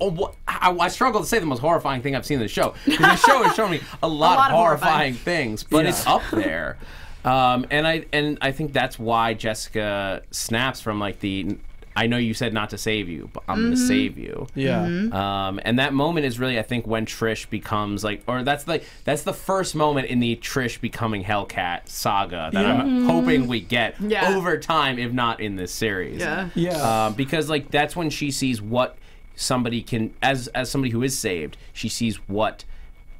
S1: oh, what, I, I struggle to say the most horrifying thing I've seen in the show because the show has shown me a lot,
S3: lot
S1: of
S3: of
S1: horrifying
S3: horrifying.
S1: things, but it's up there. Um, and I and I think that's why Jessica snaps from like the. I know you said not to save you, but I'm gonna save you.
S4: yeah
S1: Um, and that moment is really, I think, when Trish becomes like, or that's like that's the first moment in the Trish becoming Hellcat saga that I'm hoping we get
S3: Yeah.
S1: over time, if not in this series.
S3: yeah.
S4: yeah
S1: Um, because like that's when she sees what somebody can, as as somebody who is saved, she sees what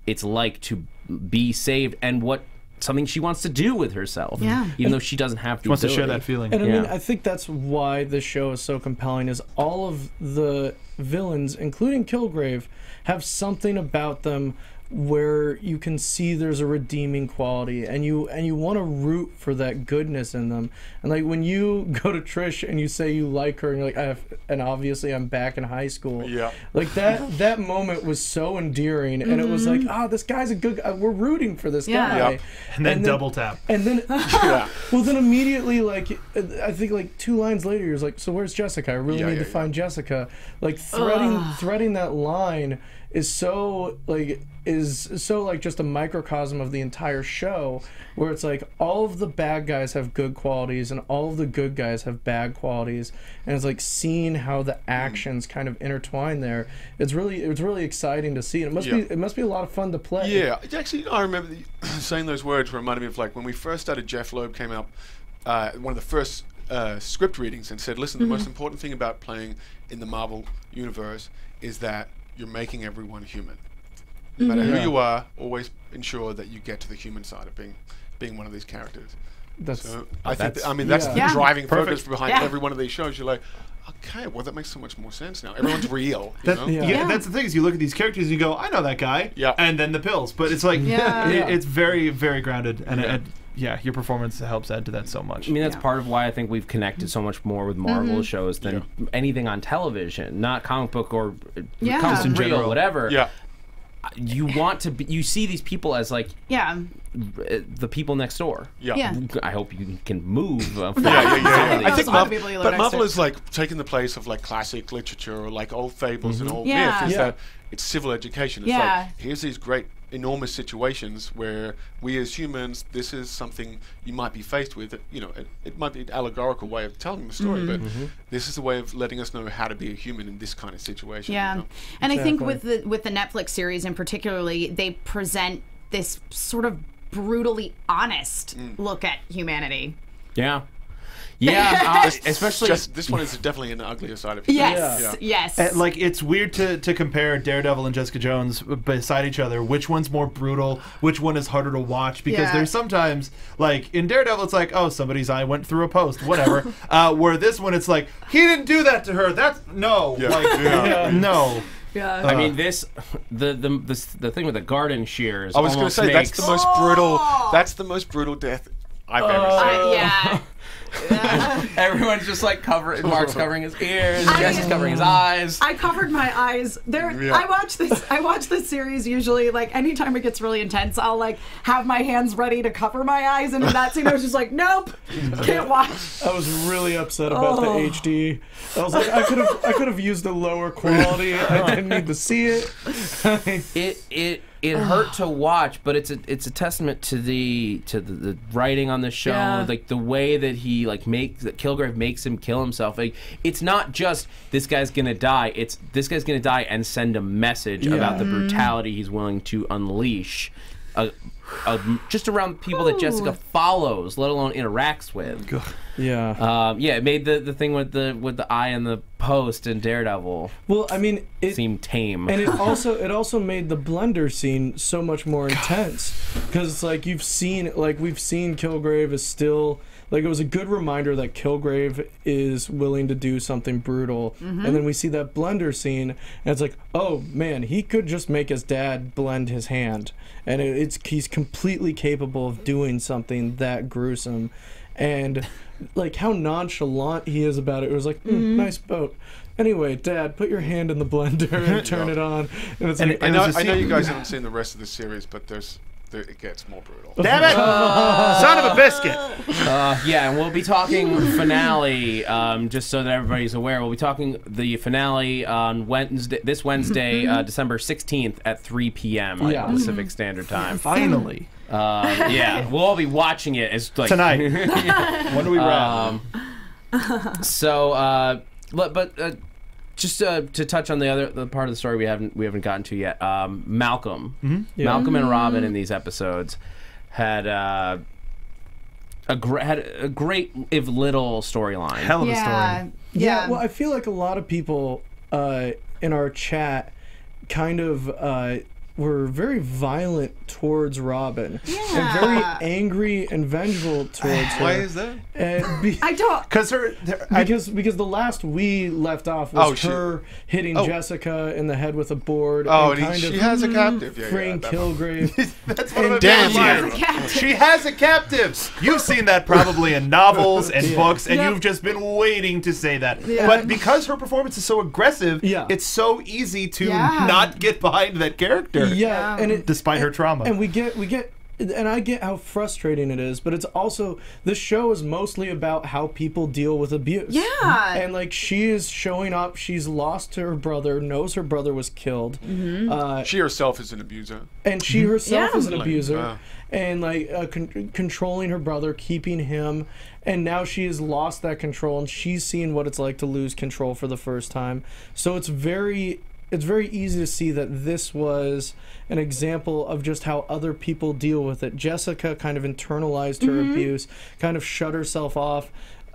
S1: it's like to be saved and what something she wants to do with herself.
S3: Yeah.
S1: Even though she doesn't have the
S5: She wants to share that feeling.
S4: And I mean, I think that's why this show is so compelling. Is all of the villains, including Kilgrave, have something about them where you can see there's a redeeming quality, and you and you want to root for that goodness in them. And like when you go to Trish and you say you like her, and you're like, I have, and obviously I'm back in high school.
S2: Yeah.
S4: Like that that moment was so endearing, and it was like, oh, this guy's a good. guy. We're rooting for this
S3: Yeah.
S4: guy.
S2: Yep.
S5: and then double tap.
S4: And then
S2: Yeah.
S4: well, then immediately, like, I think like two lines later, you're like, "So where's Jessica? I really
S2: Yeah,
S4: need
S2: yeah,
S4: to
S2: yeah.
S4: find Jessica." Like threading threading that line is so like is so like just a microcosm of the entire show, where it's like all of the bad guys have good qualities and all of the good guys have bad qualities, and it's like seeing how the actions kind of intertwine there. It's really it's really exciting to see, and it must
S2: Yeah.
S4: be it must be a lot of fun to play.
S2: Yeah, actually, I remember the, saying those words reminded me of like when we first started. Jeff Loeb came out, uh, one of the first uh, script readings, and said, "Listen, the most important thing about playing in the Marvel universe is that you're making everyone human. No matter who
S4: Yeah.
S2: you are, always ensure that you get to the human side of being being one of these characters."
S4: That's
S2: So oh, I think,
S1: that's-
S2: that, I mean, that's
S4: Yeah.
S2: the
S3: Yeah.
S2: driving
S5: Perfect.
S2: focus behind
S3: Yeah.
S2: every one of these shows. You're like, okay, well, that makes so much more sense now. Everyone's real. You
S5: That,
S2: know?
S5: yeah.
S4: Yeah.
S5: that's the thing is you look at these characters and you go, I know that guy.
S2: Yeah.
S5: And then the pills, but it's like,
S3: Yeah.
S5: it- it's very, very grounded, and
S2: Yeah.
S5: It, yeah, your performance helps add to that so much.
S1: I mean, that's
S3: Yeah.
S1: part of why I think we've connected so much more with Marvel mm-hmm. shows than anything on television, not comic book or
S3: Yeah.
S1: comic
S3: Just
S5: in
S1: real,
S5: general.
S1: whatever.
S2: Yeah.
S1: You want to be, you see these people as like
S3: Yeah.
S1: uh, the people next door.
S2: Yeah.
S3: Yeah.
S1: I hope you can move. Uh,
S2: Yeah, yeah, yeah. yeah. I think
S3: Those
S2: Marvel,
S3: people you live
S2: but
S3: next
S2: Marvel is like taking the place of like classic literature or like old fables and old
S3: Yeah.
S2: myth. Is
S4: Yeah.
S2: that it's civil education. It's
S3: Yeah.
S2: like here's these great enormous situations where we as humans, this is something you might be faced with. You know, it, it might be an allegorical way of telling the story, but this is a way of letting us know how to be a human in this kind of situation. you
S3: Yeah,
S2: know?
S3: and I think with the with the Netflix series in particularly, they present this sort of brutally honest
S2: Mm.
S3: look at humanity.
S1: Yeah. Yeah, uh, especially
S2: Just this one is definitely an uglier side of humanity.
S3: Yes,
S2: Yeah.
S3: yes.
S5: Uh, like it's weird to, to compare Daredevil and Jessica Jones beside each other. Which one's more brutal? Which one is harder to watch? Because
S3: Yeah.
S5: there's sometimes like in Daredevil, it's like oh somebody's eye went through a post, whatever. uh, where this one, it's like he didn't do that to her. That's no,
S2: Yeah.
S5: like
S2: Yeah.
S5: no.
S3: yeah.
S1: I mean, this the the the, the thing with the garden shears.
S2: I was going to say
S1: makes,
S2: that's the most brutal. That's the most brutal death I've ever seen.
S3: Uh, yeah.
S1: Everyone's just like covering. Mark's covering his ears.
S3: I-
S1: Jesse's covering his eyes.
S3: I covered my eyes. There,
S2: Yeah.
S3: I watch this. I watch this series usually. Like anytime it gets really intense, I'll like have my hands ready to cover my eyes. And in that scene, I was just like, nope, can't watch.
S4: I was really upset about the
S3: Oh.
S4: HD. I was like, I could have, I could have used a lower quality. I didn't need to see it.
S1: it it it hurt to watch, but it's a it's a testament to the to the, the writing on the show,
S3: Yeah.
S1: like the way that he like makes that Kilgrave makes him kill himself. Like it's not just this guy's gonna die. It's this guy's gonna die and send a message about the mm. brutality he's willing to unleash. Uh, uh, just around people that Jessica follows, let alone interacts with.
S4: Yeah.
S1: Um, yeah, it made the, the thing with the with the eye and the post and Daredevil
S4: Well, I mean, it,
S1: seem tame.
S4: and it also it also made the blender scene so much more intense because it's like you've seen like we've seen Kilgrave is still like it was a good reminder that Kilgrave is willing to do something brutal. And then we see that blender scene and it's like oh man he could just make his dad blend his hand. And it, it's he's completely capable of doing something that gruesome. And like how nonchalant he is about it. It was like "Mm, nice boat. Anyway, Dad, put your hand in the blender and turn it on. And it's like,
S2: I
S5: And
S2: know,
S5: there's a
S2: I know you guys haven't seen the rest of the series, but there's there, it gets more brutal.
S5: Damn it, son of a biscuit.
S1: Uh, yeah, and we'll be talking finale. Um, just so that everybody's aware, we'll be talking the finale on Wednesday, this Wednesday, uh, December sixteenth at three p.m.
S4: Yeah.
S1: Pacific Standard Time.
S5: Finally
S1: Um, yeah, we'll all be watching it as like
S5: tonight. when do we wrap?
S1: Um, so, uh, but, but uh, just uh, to touch on the other the part of the story we haven't we haven't gotten to yet. Um, Malcolm,
S4: Yeah.
S1: Malcolm and Robin in these episodes had uh, a gr- had a great if little storyline.
S5: Hell of a
S3: Yeah,
S5: story.
S3: yeah.
S4: well, I feel like a lot of people uh, in our chat kind of uh, were very violent towards Robin and very angry and vengeful towards her.
S2: Why is that?
S4: And be-
S3: I don't.
S5: Because her, her I,
S4: because because the last we left off was
S2: Oh, she-
S4: her hitting
S2: Oh.
S4: Jessica in the head with a board
S2: Oh,
S4: and
S2: and
S4: kind
S2: he,
S4: of
S2: she has a captive. Yeah, yeah,
S4: freeing
S2: that-
S4: Kilgrave.
S5: that's one of my
S2: Damn you!
S5: She has a captive. You've seen that probably in novels and
S4: Yeah.
S5: books, and
S3: Yep.
S5: you've just been waiting to say that.
S3: Yeah.
S5: But because her performance is so aggressive,
S4: Yeah.
S5: it's so easy to
S3: Yeah.
S5: not get behind that character.
S4: Yeah, and it,
S5: Despite her trauma.
S4: and we get we get and I get how frustrating it is, but it's also this show is mostly about how people deal with abuse.
S3: Yeah.
S4: And like she is showing up, she's lost to her brother, knows her brother was killed. Uh,
S2: She herself is an abuser.
S4: and she herself
S3: Yeah.
S4: is an
S2: Like,
S4: abuser
S2: wow.
S4: and like uh, con- controlling her brother keeping him and now she has lost that control and she's seen what it's like to lose control for the first time so it's very it's very easy to see that this was an example of just how other people deal with it jessica kind of internalized her mm-hmm. abuse kind of shut herself off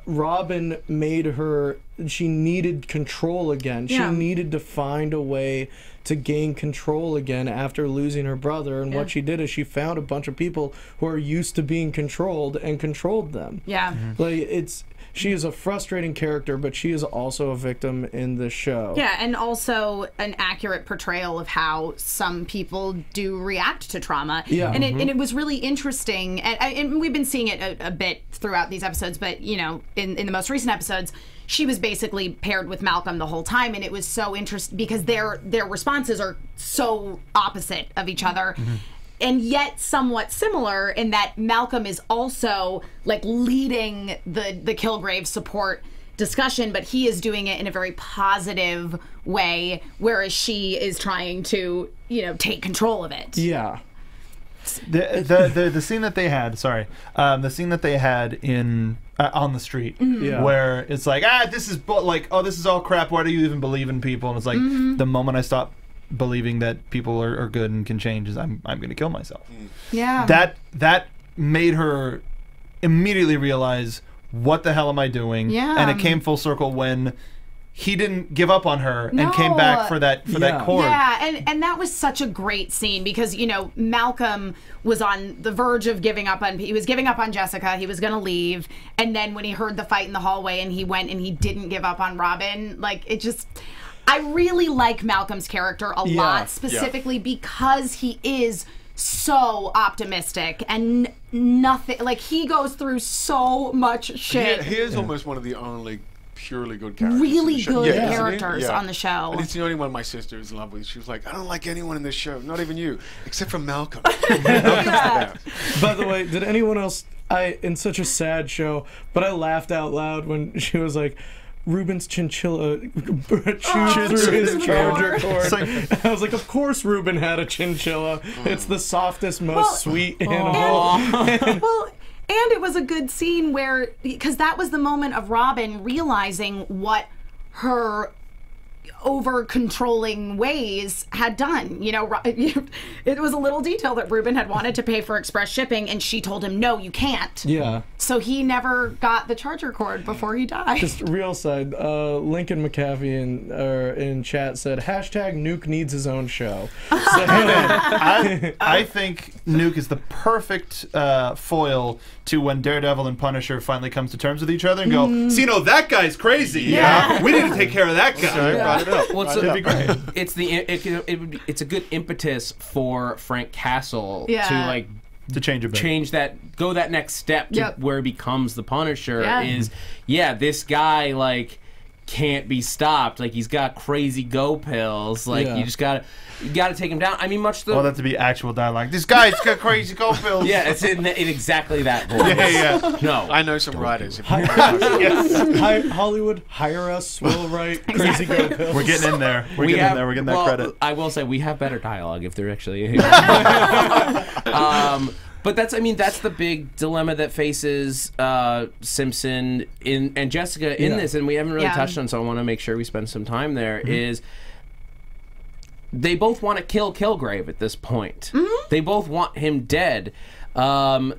S4: Robin made her she needed control again.
S3: Yeah.
S4: She needed to find a way to gain control again after losing her brother and
S3: Yeah.
S4: what she did is she found a bunch of people who are used to being controlled and controlled them.
S3: Yeah. Mm-hmm.
S4: Like it's she is a frustrating character but she is also a victim in this show.
S3: Yeah, and also an accurate portrayal of how some people do react to trauma.
S4: Yeah.
S3: and it and mm-hmm. it was really interesting, and, and we've been seeing it a, a bit throughout these episodes. But you know, in in the most recent episodes, she was basically paired with Malcolm the whole time, and it was so interesting because their their responses are so opposite of each other. Mm-hmm. And yet somewhat similar in that Malcolm is also like leading the the Kilgrave support discussion, but he is doing it in a very positive way, whereas she is trying to, you know, take control of it.
S4: Yeah.
S5: the, the the the scene that they had sorry um, the scene that they had in uh, on the street
S4: Yeah.
S5: where it's like ah this is bu- like oh this is all crap why do you even believe in people and it's like the moment i stop believing that people are, are good and can change is i'm i'm gonna kill myself mm.
S3: Yeah.
S5: that that made her immediately realize what the hell am i doing
S3: Yeah.
S5: and it came full circle when he didn't give up on her and came back for that for
S4: Yeah.
S5: that chord
S3: Yeah, and and that was such a great scene because you know Malcolm was on the verge of giving up on he was giving up on Jessica. He was going to leave, and then when he heard the fight in the hallway and he went and he didn't give up on Robin, like it just. I really like Malcolm's character a
S4: Yeah.
S3: lot, specifically because he is so optimistic and nothing like he goes through so much shit.
S2: he is almost one of the only purely good characters.
S3: Really
S2: in the show.
S3: good
S2: isn't he?
S3: characters on the show.
S2: And it's the only one my sister is in love with. She was like, I don't like anyone in this show, not even you, except for Malcolm. Malcolm's the best.
S4: By the way, did anyone else? I in such a sad show, but I laughed out loud when she was like. Ruben's chinchilla uh, chewed through his charger cord.
S5: Like-
S4: I was like, of course Ruben had a chinchilla. It's the softest, most
S3: Well-
S4: sweet animal.
S3: well, and it was a good scene where because that was the moment of Robin realizing what her over controlling ways had done. You know, it was a little detail that Ruben had wanted to pay for express shipping, and she told him, "No, you can't."
S4: Yeah.
S3: So he never got the charger cord before he died.
S4: Just real side, uh, Lincoln McCaffey in uh, in chat said hashtag Nuke needs his own show. So,
S5: I, I think Nuke is the perfect uh, foil to when Daredevil and Punisher finally comes to terms with each other and go, mm. see, no, that guy's crazy. Yeah, we need to take care of that guy.
S2: So I brought it up.
S1: Well, it's,
S2: Brought it
S1: a,
S5: be great.
S1: it's the it, it, it would be, it's a good impetus for Frank Castle
S3: Yeah.
S1: to like
S5: To change a bit.
S1: change that go that next step to
S3: Yep.
S1: where he becomes the Punisher
S3: Yeah.
S1: is yeah this guy like can't be stopped like he's got crazy go pills like
S4: Yeah.
S1: you just gotta you gotta take him down I mean much the
S5: Well, that to be actual dialogue. This guy's got crazy go pills.
S1: yeah it's in, in exactly that voice
S5: yeah, yeah.
S1: no
S2: I know some writers.
S4: Hi, Hollywood, hire us. We'll write Crazy Girl Pills.
S5: We're getting in there. We're
S1: we
S5: getting
S1: have,
S5: in there. We're getting that credit.
S1: I will say we have better dialogue if they're actually. um, but that's I mean that's the big dilemma that faces uh, Simpson in and Jessica in
S4: Yeah.
S1: this, and we haven't really
S3: Yeah.
S1: touched on. So I want to make sure we spend some time there.
S5: Mm-hmm.
S1: Is they both want to kill Kilgrave at this point. They both want him dead. Um,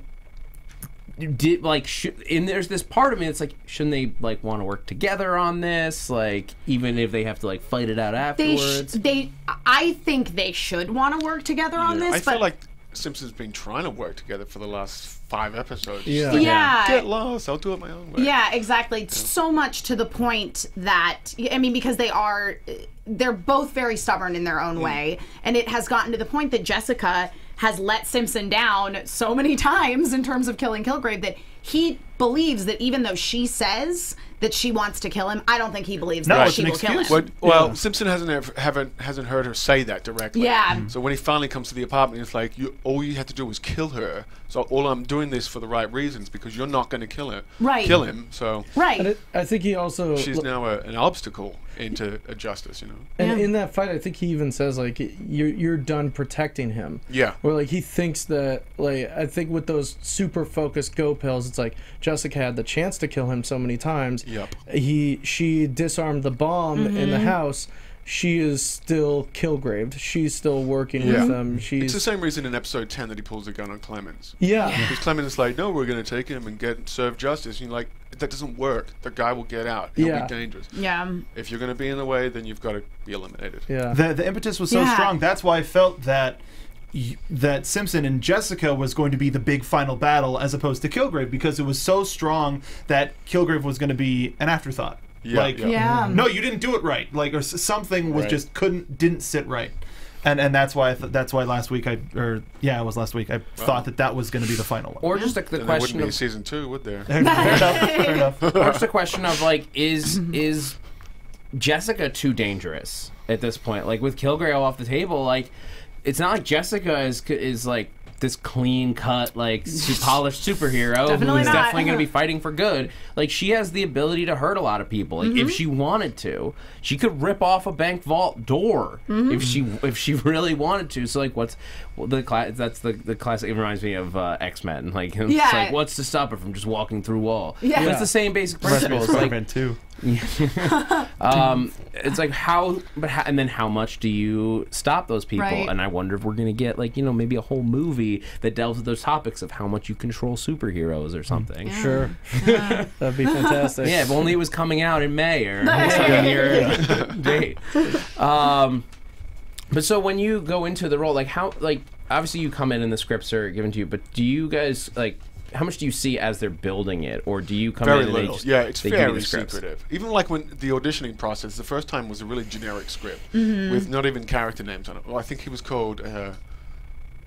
S1: did like sh- and there's this part of me that's like shouldn't they like want to work together on this like even if they have to like fight it out
S3: they, sh-
S1: afterwards
S3: they, I think they should want to work together on this.
S2: I
S3: but
S2: feel like Simpsons been trying to work together for the last five episodes.
S4: Yeah.
S2: Like,
S3: yeah,
S2: Get lost. I'll do it my own way.
S3: Yeah, exactly. So much to the point that I mean, because they are, they're both very stubborn in their own mm. way, and it has gotten to the point that Jessica has let Simpson down so many times in terms of killing Kilgrave that he believes that even though she says that she wants to kill him, I don't think he believes
S5: No,
S3: that
S5: it's
S3: she
S5: an
S3: will kill him.
S5: excuse.
S2: But, well, Simpson hasn't ever, haven't hasn't heard her say that directly.
S3: Yeah. Mm-hmm.
S2: So when he finally comes to the apartment, it's like you all you had to do was kill her. So all I'm doing this for the right reasons because you're not going to kill her.
S3: Right.
S2: Kill him. So
S3: right.
S4: And it, I think he also
S2: she's now a, an obstacle into a justice. You know.
S4: And
S3: Yeah.
S4: in that fight, I think he even says like you're you're done protecting him.
S2: Yeah.
S4: Or like he thinks that like I think with those super focused go pills, it's like Jessica had the chance to kill him so many times.
S2: Yep.
S4: He she disarmed the bomb in
S3: Mm-hmm.
S4: the house. She is still Kilgraved. She's still working
S2: Yeah.
S4: with them. Mm-hmm.
S2: It's
S4: She's
S2: the same reason in episode ten that he pulls a gun on Clemons.
S4: yeah.
S2: Because Clemons is like, no, we're going to take him and get serve justice. And you're like, that doesn't work. The guy will get out. He'll
S4: Yeah.
S2: be dangerous.
S3: yeah.
S2: If you're going to be in the way, then you've got to be eliminated.
S4: Yeah.
S5: the the impetus was so
S3: Yeah.
S5: strong. That's why I felt that that Simpson and Jessica was going to be the big final battle as opposed to Kilgrave because it was so strong that Kilgrave was going to be an afterthought.
S2: Yeah,
S5: like,
S2: yeah.
S3: Yeah. Mm-hmm.
S5: no, you didn't do it right. Like, or something was
S2: Right.
S5: just couldn't didn't sit right. And, and that's why I th- that's why last week I or yeah it was last week I thought that that was going to be the final one.
S1: or just like the
S2: Then there wouldn't
S1: question
S2: be a
S1: of
S2: season two, would there?
S5: fair enough. Fair enough.
S1: or just a question of like is is Jessica too dangerous at this point like with Kilgrave off the table like it's not like Jessica is is like this clean cut, like polished superhero
S3: Definitely
S1: who's
S3: not.
S1: definitely going to be fighting for good. Like she has the ability to hurt a lot of people. Like
S3: Mm-hmm.
S1: if she wanted to, she could rip off a bank vault door
S3: Mm-hmm.
S1: if she if she really wanted to. So like, what's well, the class? That's the the classic. It reminds me of uh, X Men. Like it's
S3: Yeah.
S1: like what's to stop her from just walking through wall?
S3: Yeah.
S1: But it's the same basic
S5: Reminds me of
S1: principles. Like
S5: Spider-Man 2.
S1: um, it's like how, but how, and then how much do you stop those people?
S3: Right.
S1: And I wonder if we're gonna get like you know maybe a whole movie that delves with those topics of how much you control superheroes or something.
S4: Sure. That'd be fantastic.
S1: Yeah, if only it was coming out in May or some near date. Um, but so when you go into the role, like how, like obviously you come in and the scripts are given to you, but do you guys like? How much do you see as they're building it, or do you come
S2: Very
S1: in and they
S2: little.
S1: just,
S2: yeah, it's
S1: they give you
S2: very secretive. Even like when the auditioning process, the first time was a really generic script
S3: Mm-hmm.
S2: with not even character names on it. Well, I think he was called. Uh,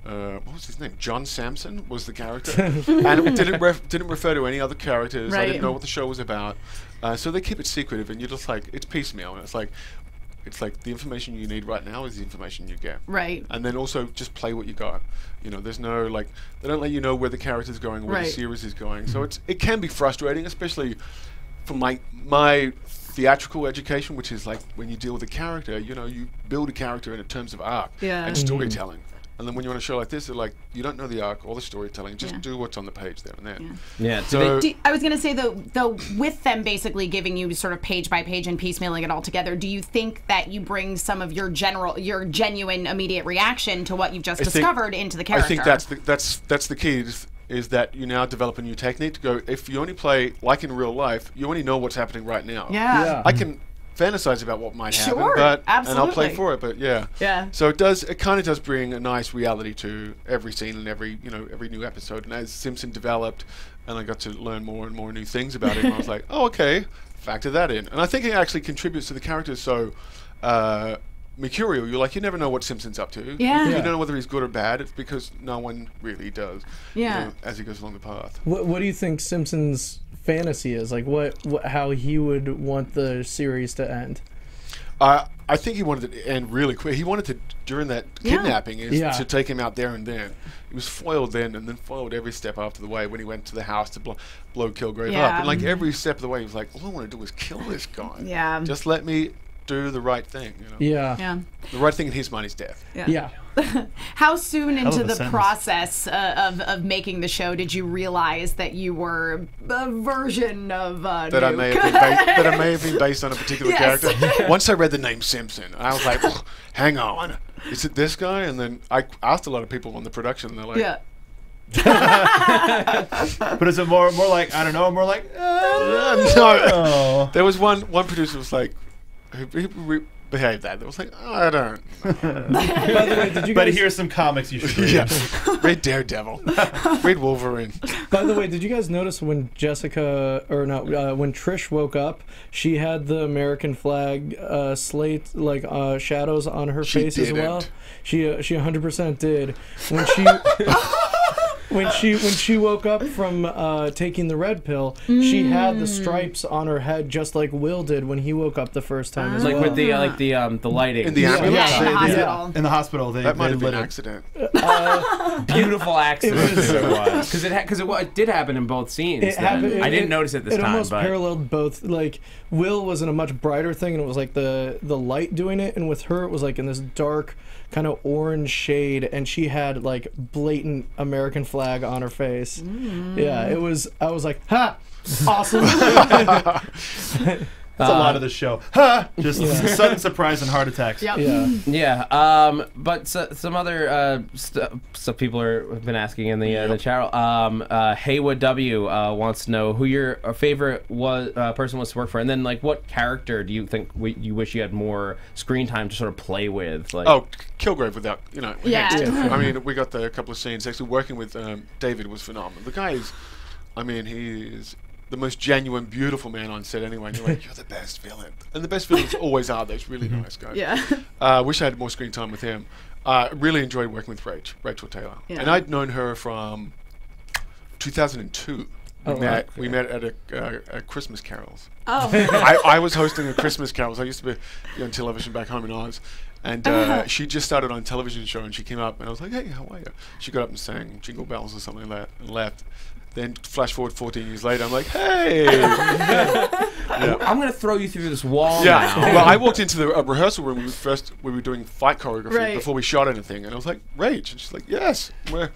S2: uh, what was his name? John Sampson was the character, and it didn't ref- didn't refer to any other characters. I didn't know what the show was about, uh, so they keep it secretive, and you're just like it's piecemeal, and it's like, it's like the information you need right now is the information you get
S3: Right.
S2: and then also just play what you got. You know, there's no like they don't let you know where the character's going, where
S3: Right.
S2: the series is going. So mm-hmm. it's it can be frustrating, especially from my my theatrical education, which is like when you deal with a character, you know, you build a character in terms of arc
S3: Yeah.
S2: and storytelling. Mm-hmm. And then when you're on a show like this, they're like, you don't know the arc or the storytelling. Just
S3: Yeah.
S2: do what's on the page there and there.
S1: Yeah. do
S2: So
S3: Do, I was gonna say though, though, with them basically giving you sort of page by page and piecemealing it all together, do you think that you bring some of your general, your genuine immediate reaction to what you've just
S2: I think-
S3: discovered into the character?
S2: I think that's the, that's that's the key. Is, is that you now develop a new technique to go. If you only play like in real life, you only know what's happening right now.
S3: yeah.
S4: Yeah.
S2: I can fantasize about what might happen,
S3: Sure,
S2: but and I'll play for it. But yeah,
S3: Yeah.
S2: So it does. It kind of does bring a nice reality to every scene and every you know every new episode. And as Simpson developed, and I got to learn more and more new things about him, I was like, oh okay, factor that in. And I think it actually contributes to the characters so. Uh, Mercurial, you're like you never know what Simpson's up to.
S3: Yeah.
S2: You don't know whether he's good or bad. It's because no one really does. you
S3: Yeah.
S2: know, as he goes along the path.
S4: What, what do you think Simpson's fantasy is? Like, what, what how he would want the series to end?
S2: Uh, I think he wanted to end really quick. He wanted to during that
S3: Yeah.
S2: kidnapping is
S4: Yeah.
S2: to take him out there and then. He was foiled then, and then foiled every step after the way when he went to the house to blow, blow Kilgrave up. And like every step of the way, he was like, "All I want to do is kill this guy.
S3: Yeah.
S2: just let me do the right thing. You know,
S4: Yeah.
S3: Yeah.
S2: the right thing in his mind is death.
S4: Yeah.
S3: How soon into the
S5: sentence.
S3: process uh, of, of making the show did you realize that you were a version of uh,
S2: That I may have been ba- that I may have been based on a particular
S3: Yes.
S2: character. Once I read the name Simpson, I was like, "Hang on, is it this guy?" And then I asked a lot of people on the production, and they're like,
S3: yeah.
S5: But is it more more like I don't know, more like uh,
S2: "Uh, no.
S5: oh.
S2: There was one one producer was like, who, who behaved that. It was like, "Oh, I don't.
S4: By the way, did you
S5: But
S4: guys?
S5: here's some comics you should read.
S2: yeah, read Daredevil, read Wolverine.
S4: By the way, did you guys notice when Jessica or no, uh, when Trish woke up, she had the American flag uh, slate like uh, shadows on her
S2: She
S4: face as well.
S2: didn't.
S4: She uh, she 100% did when she. When she when she woke up from uh, taking the red pill, she had the stripes on her head just like Will did when he woke up the first time as
S1: Like
S4: well.
S1: with the uh, like the um the lighting.
S2: In the
S4: Yeah.
S2: ambulance,
S3: Yeah, in the
S2: they- they-
S3: hospital.
S5: In the hospital, they,
S2: that might
S5: they
S2: have been an
S5: it.
S2: accident.
S1: beautiful accident
S4: It was-
S1: it was because it because it, wa- it did happen in both scenes.
S4: It
S1: then.
S4: happened.
S1: I didn't notice it this
S4: it
S1: time,
S4: almost
S1: but
S4: paralleled both. Like Will was in a much brighter thing, and it was like the the light doing it, and with her it was like in this dark kind of orange shade, and she had like blatant American flag on her face.
S1: Mm.
S4: Yeah, it was. I was like, ha, awesome.
S5: That's a lot of the show. Ha! Just sudden surprise and heart attacks.
S3: Yep.
S4: yeah,
S1: yeah. Um, but so, some other uh st- stuff people are have been asking in the uh, the chat. Um, uh, Haywood W uh, wants to know who your uh, favorite was uh, person was to work for, and then like what character do you think we, you wish you had more screen time to sort of play with? Like,
S2: Oh, Kilgrave without you know.
S3: Yeah.
S4: Yeah.
S2: I mean, we got the couple of scenes actually working with um, David was phenomenal. The guy is, I mean, he is the most genuine, beautiful man on set. Anyway, and you're like, you're the best villain, and the best villains always are those really nice guys.
S3: Yeah.
S2: Uh, wish I had more screen time with him. Uh, really enjoyed working with Rach, Rachael Taylor,
S3: Yeah.
S2: and I'd known her from 2002. We
S4: Oh,
S2: met,
S4: wow.
S2: we met at a, uh, a Christmas carols.
S3: Oh,
S2: I, I was hosting a Christmas carols. I used to be on television back home in Oz. And uh, she just started on a television show and she came up and I was like, hey, how are you? She got up and sang Jingle Bells or something like that and left. Then flash forward 14 years later, I'm like, hey! yeah.
S1: I'm gonna throw you through this wall
S2: Yeah.
S1: now.
S2: Well, I walked into the uh, rehearsal room. We were first we were doing fight choreography
S3: Right.
S2: before we shot anything, and I was like, "Rage," and she's like, "Yes." We're,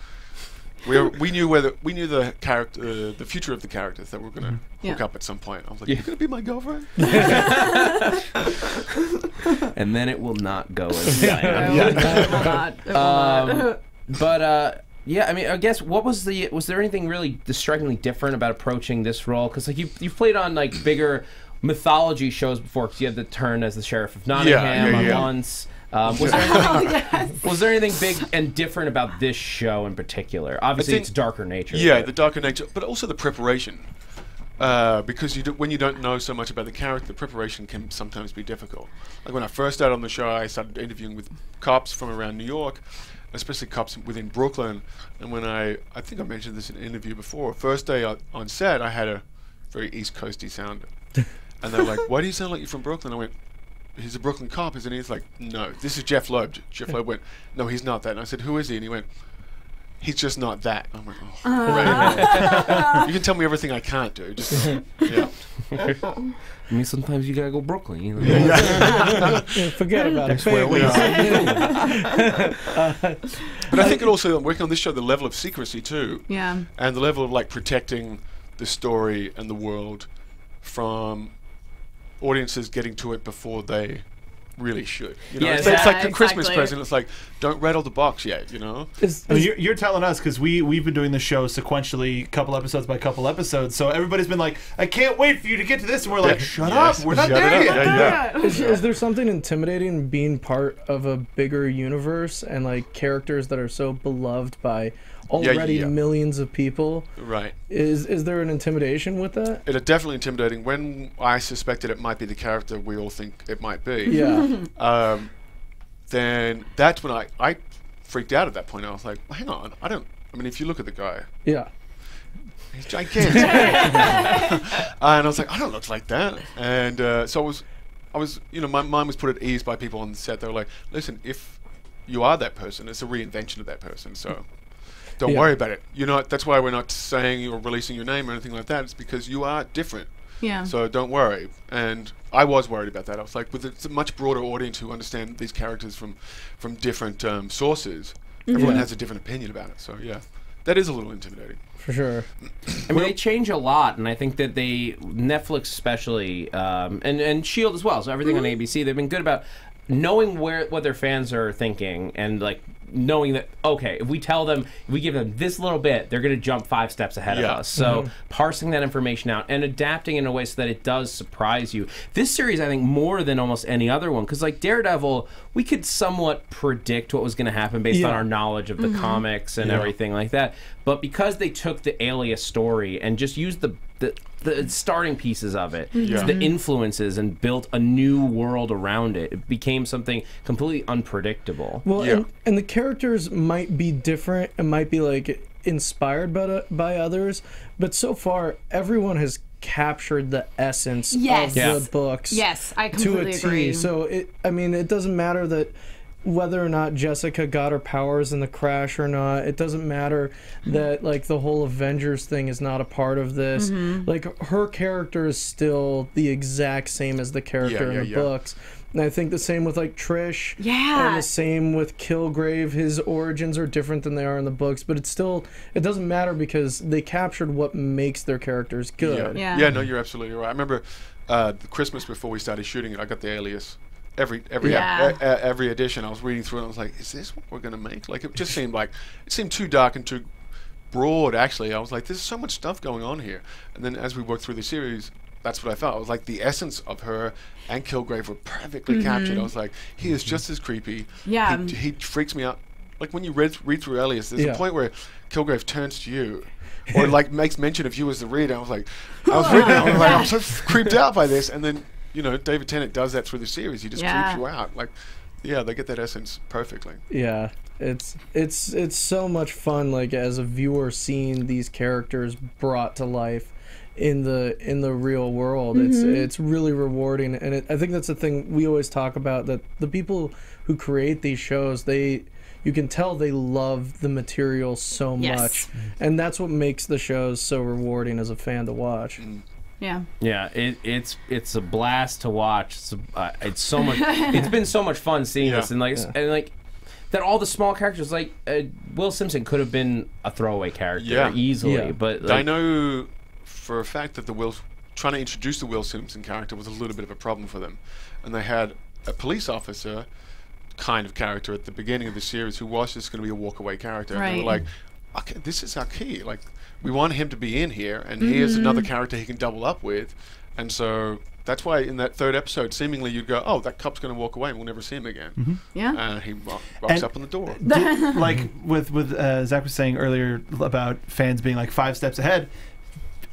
S2: we're, we knew where the we knew the character, uh, the future of the characters that we're gonna hook
S3: Yeah.
S2: up at some point. I was like,
S1: Yeah.
S2: "You're gonna be my girlfriend."
S1: and then it will not go as
S3: it
S1: planned.
S3: will not, it will not, it will not.
S1: Um, but uh, yeah, I mean, I guess what was the was there anything really strikingly different about approaching this role? Because like you you've played on like bigger mythology shows before. Because you had the turn as the sheriff of Nottingham
S2: yeah,
S1: on
S2: yeah.
S1: once. Um, was, there anything, was there anything big and different about this show in particular? Obviously,
S2: think-
S1: it's darker nature.
S2: Yeah, the darker nature, but also the preparation. Uh, because you do, when you don't know so much about the character, the preparation can sometimes be difficult. Like when I first started on the show, I started interviewing with cops from around New York, especially cops within Brooklyn. And when I, I think I mentioned this in an interview before, first day on- on set, I had a very East Coasty sound. and they were like, why do you sound like you're from Brooklyn? I went, he's a Brooklyn cop, isn't he? He's like, no, this is Jeff Loeb. Jeff Loeb went, no, he's not that. And I said, who is he? And he went, he's just not that. I'm like, oh, right. Ah. you can tell me everything I can't do. Just, yeah.
S1: I mean, sometimes you gotta go Brooklyn. You know?
S4: Yeah, forget about it.
S5: where we
S4: baby.
S2: But I think it also, working on this show, the level of secrecy too,
S3: yeah.
S2: and the level of like protecting the story and the world from audiences getting to it before they really should. You know,
S1: Yeah,
S2: it's, it's like
S3: yeah,
S2: a Christmas present. It's like, don't rattle the box yet. You know.
S4: Is-
S5: I mean,
S4: is-
S5: you're, you're telling us because we we've been doing the show sequentially, couple episodes by couple episodes. So everybody's been like, "I can't wait for you to get to this," and we're like,
S2: Yeah.
S5: "Shut
S2: Yes.
S5: up, we're not
S2: Shut it
S5: there
S2: up.
S5: yet."
S2: Yeah, yeah.
S4: Is, is there something intimidating being part of a bigger universe and like characters that are so beloved by already
S2: yeah.
S4: millions of people?
S2: Right.
S4: Is is there an intimidation with that?
S2: It is definitely intimidating. When I suspected it might be the character we all think it might be,
S4: Yeah.
S2: um, then that's when I, I freaked out at that point. I was like, hang on, I don't. I mean, if you look at the guy,
S4: Yeah.
S2: he's gigantic, and I was like, I don't look like that. And uh, so I was, I was, you know, my mind was put at ease by people on the set. They were like, listen, if you are that person, it's a reinvention of that person. So. Don't
S4: Yeah.
S2: worry about it. You're not. That's why we're not saying or releasing your name or anything like that. It's because you are different.
S3: Yeah.
S2: So don't worry. And I was worried about that. I was like, with it's a much broader audience who understand these characters from from different um, sources. Everyone has a different opinion about it. So yeah, that is a little intimidating.
S4: For sure.
S1: I mean, they change a lot, and I think that they Netflix especially, um, and and Shield as well. So everything on ABC, they've been good about knowing where what their fans are thinking, and like knowing that okay, if we tell them, if we give them this little bit, they're going to jump five steps ahead
S2: Yeah.
S1: of us. So mm-hmm. parsing that information out and adapting in a way so that it does surprise you. This series, I think, more than almost any other one, because like Daredevil, we could somewhat predict what was going to happen based on our knowledge of the mm-hmm. comics and
S2: Yeah.
S1: everything like that. But because they took the Alias story and just used the the, the starting pieces of it, mm-hmm.
S2: Yeah.
S1: the influences, and built a new world around it, it became something completely unpredictable.
S4: Well,
S2: Yeah.
S4: and, and the characters might be different and might be like inspired by the- by others, but so far everyone has captured the essence
S3: Yes.
S4: of
S1: Yeah.
S4: the books.
S3: Yes, I
S4: to
S3: completely
S4: a T.
S3: agree.
S4: So it, I mean, it doesn't matter that whether or not Jessica got her powers in the crash or not. It doesn't matter that like the whole Avengers thing is not a part of this.
S3: Mm-hmm.
S4: Like her character is still the exact same as the character
S2: yeah,
S4: in the
S2: yeah.
S4: books. And I think the same with like Trish.
S3: Yeah.
S4: And the same with Kilgrave. His origins are different than they are in the books, but it's still it doesn't matter because they captured what makes their characters good.
S3: Yeah.
S2: Yeah. No, you're absolutely right. I remember uh, the Christmas before we started shooting it. I got the Alias. Every every
S3: Yeah.
S2: e- every edition, I was reading through it. and I was like, "Is this what we're gonna make?" Like, it just seemed like it seemed too dark and too broad. Actually, I was like, "There's so much stuff going on here." And then as we worked through the series, that's what I felt. I was like, the essence of her and Kilgrave were perfectly captured. I was like, he is just as creepy.
S3: Mm-hmm. Yeah.
S2: he, he freaks me out. Like when you read read through Alias, there's
S4: Yeah.
S2: a point where Kilgrave turns to you. Or like makes mention of you as the reader. I was like, I was reading, I was like, I'm so creeped out by this. And then, you know, David Tennant does that through the series. He just
S3: Yeah.
S2: creeps you out. Like, yeah, they get that essence perfectly.
S4: Yeah, it's it's it's so much fun. Like as a viewer, seeing these characters brought to life in the in the real world. It's mm-hmm. it's really rewarding, and it, I think that's the thing we always talk about. That the people who create these shows, they you can tell they love the material so
S3: Yes.
S4: much, and that's what makes the shows so rewarding as a fan to watch. Mm-hmm.
S3: Yeah.
S1: Yeah, it, it's it's a blast to watch. It's, uh, it's so much. it's been so much fun seeing
S2: Yeah.
S1: this and like and like that. All the small characters like uh, Will Simpson could have been a throwaway character
S2: Yeah.
S1: easily,
S4: Yeah.
S1: but
S2: I know for a fact that the Will trying to introduce the Will Simpson character was a little bit of a problem for them, and they had a police officer kind of character at the beginning of the series who was just going to be a walkaway character. And they
S3: Right.
S2: were like, okay, this is our key. Like, we want him to be in here, and here's another mm-hmm. character he can double up with, and so. That's why in that third episode, seemingly you'd go, "Oh, that cop's going to walk away, and we'll never see him again." Mm-hmm.
S3: Yeah.
S2: And he ro- rocks
S5: And-
S2: up on the door.
S5: Did- like with with uh, Zach was saying earlier about fans being like five steps ahead.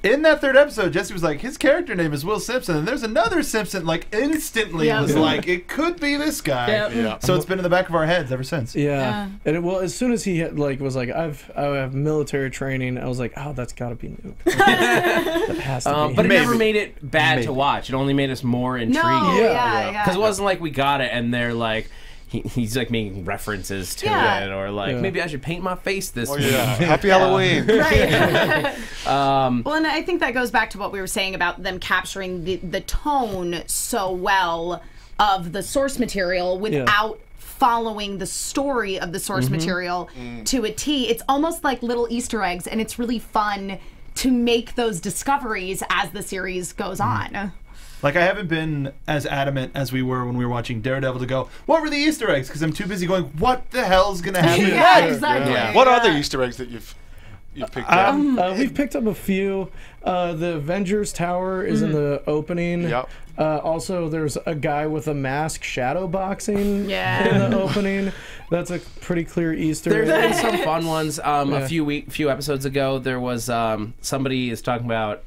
S5: In that third episode, Jesse was like, his character name is Will Simpson, and there's another Simpson. Like instantly,
S3: Yeah.
S5: was like, it could be this guy.
S3: Yep.
S2: Yeah.
S5: So it's been in the back of our heads ever since.
S4: Yeah,
S3: Yeah.
S4: and it, well, as soon as he had, like was like, I've I have military training, I was like, oh, that's got to be Nuke. that has to
S1: um,
S4: be.
S1: but it
S4: him.
S1: never made it bad
S5: Maybe.
S1: to watch. It only made us more
S3: No.
S1: intrigued.
S3: Yeah.
S4: Yeah.
S3: Yeah.
S1: Because it wasn't like we got it and they're like, he, he's like making references to
S3: Yeah.
S1: it, or like
S4: Yeah.
S1: maybe I should paint my face this
S2: Oh yeah, happy Halloween.
S3: Right.
S1: Um,
S3: well, and I think that goes back to what we were saying about them capturing the, the tone so well of the source material without following the story of the source mm-hmm. material mm. to a T. It's almost like little Easter eggs, and it's really fun to make those discoveries as the series goes mm-hmm. on.
S5: Like I haven't been as adamant as we were when we were watching Daredevil to go, what were the Easter eggs? Because I'm too busy going, what the hell's gonna happen
S3: yeah,
S5: next?
S3: exactly.
S1: Yeah.
S2: What are the Easter eggs that you've you've picked up?
S5: Um,
S4: Uh, we've picked up a few. Uh, the Avengers Tower is in the opening.
S2: Yep.
S4: Uh, also, there's a guy with a mask shadow boxing
S3: Yeah.
S4: in the opening. That's a pretty clear Easter
S1: There's
S4: egg.
S1: been some fun ones. Um,
S4: Yeah.
S1: A few week, few episodes ago, there was um, somebody is talking about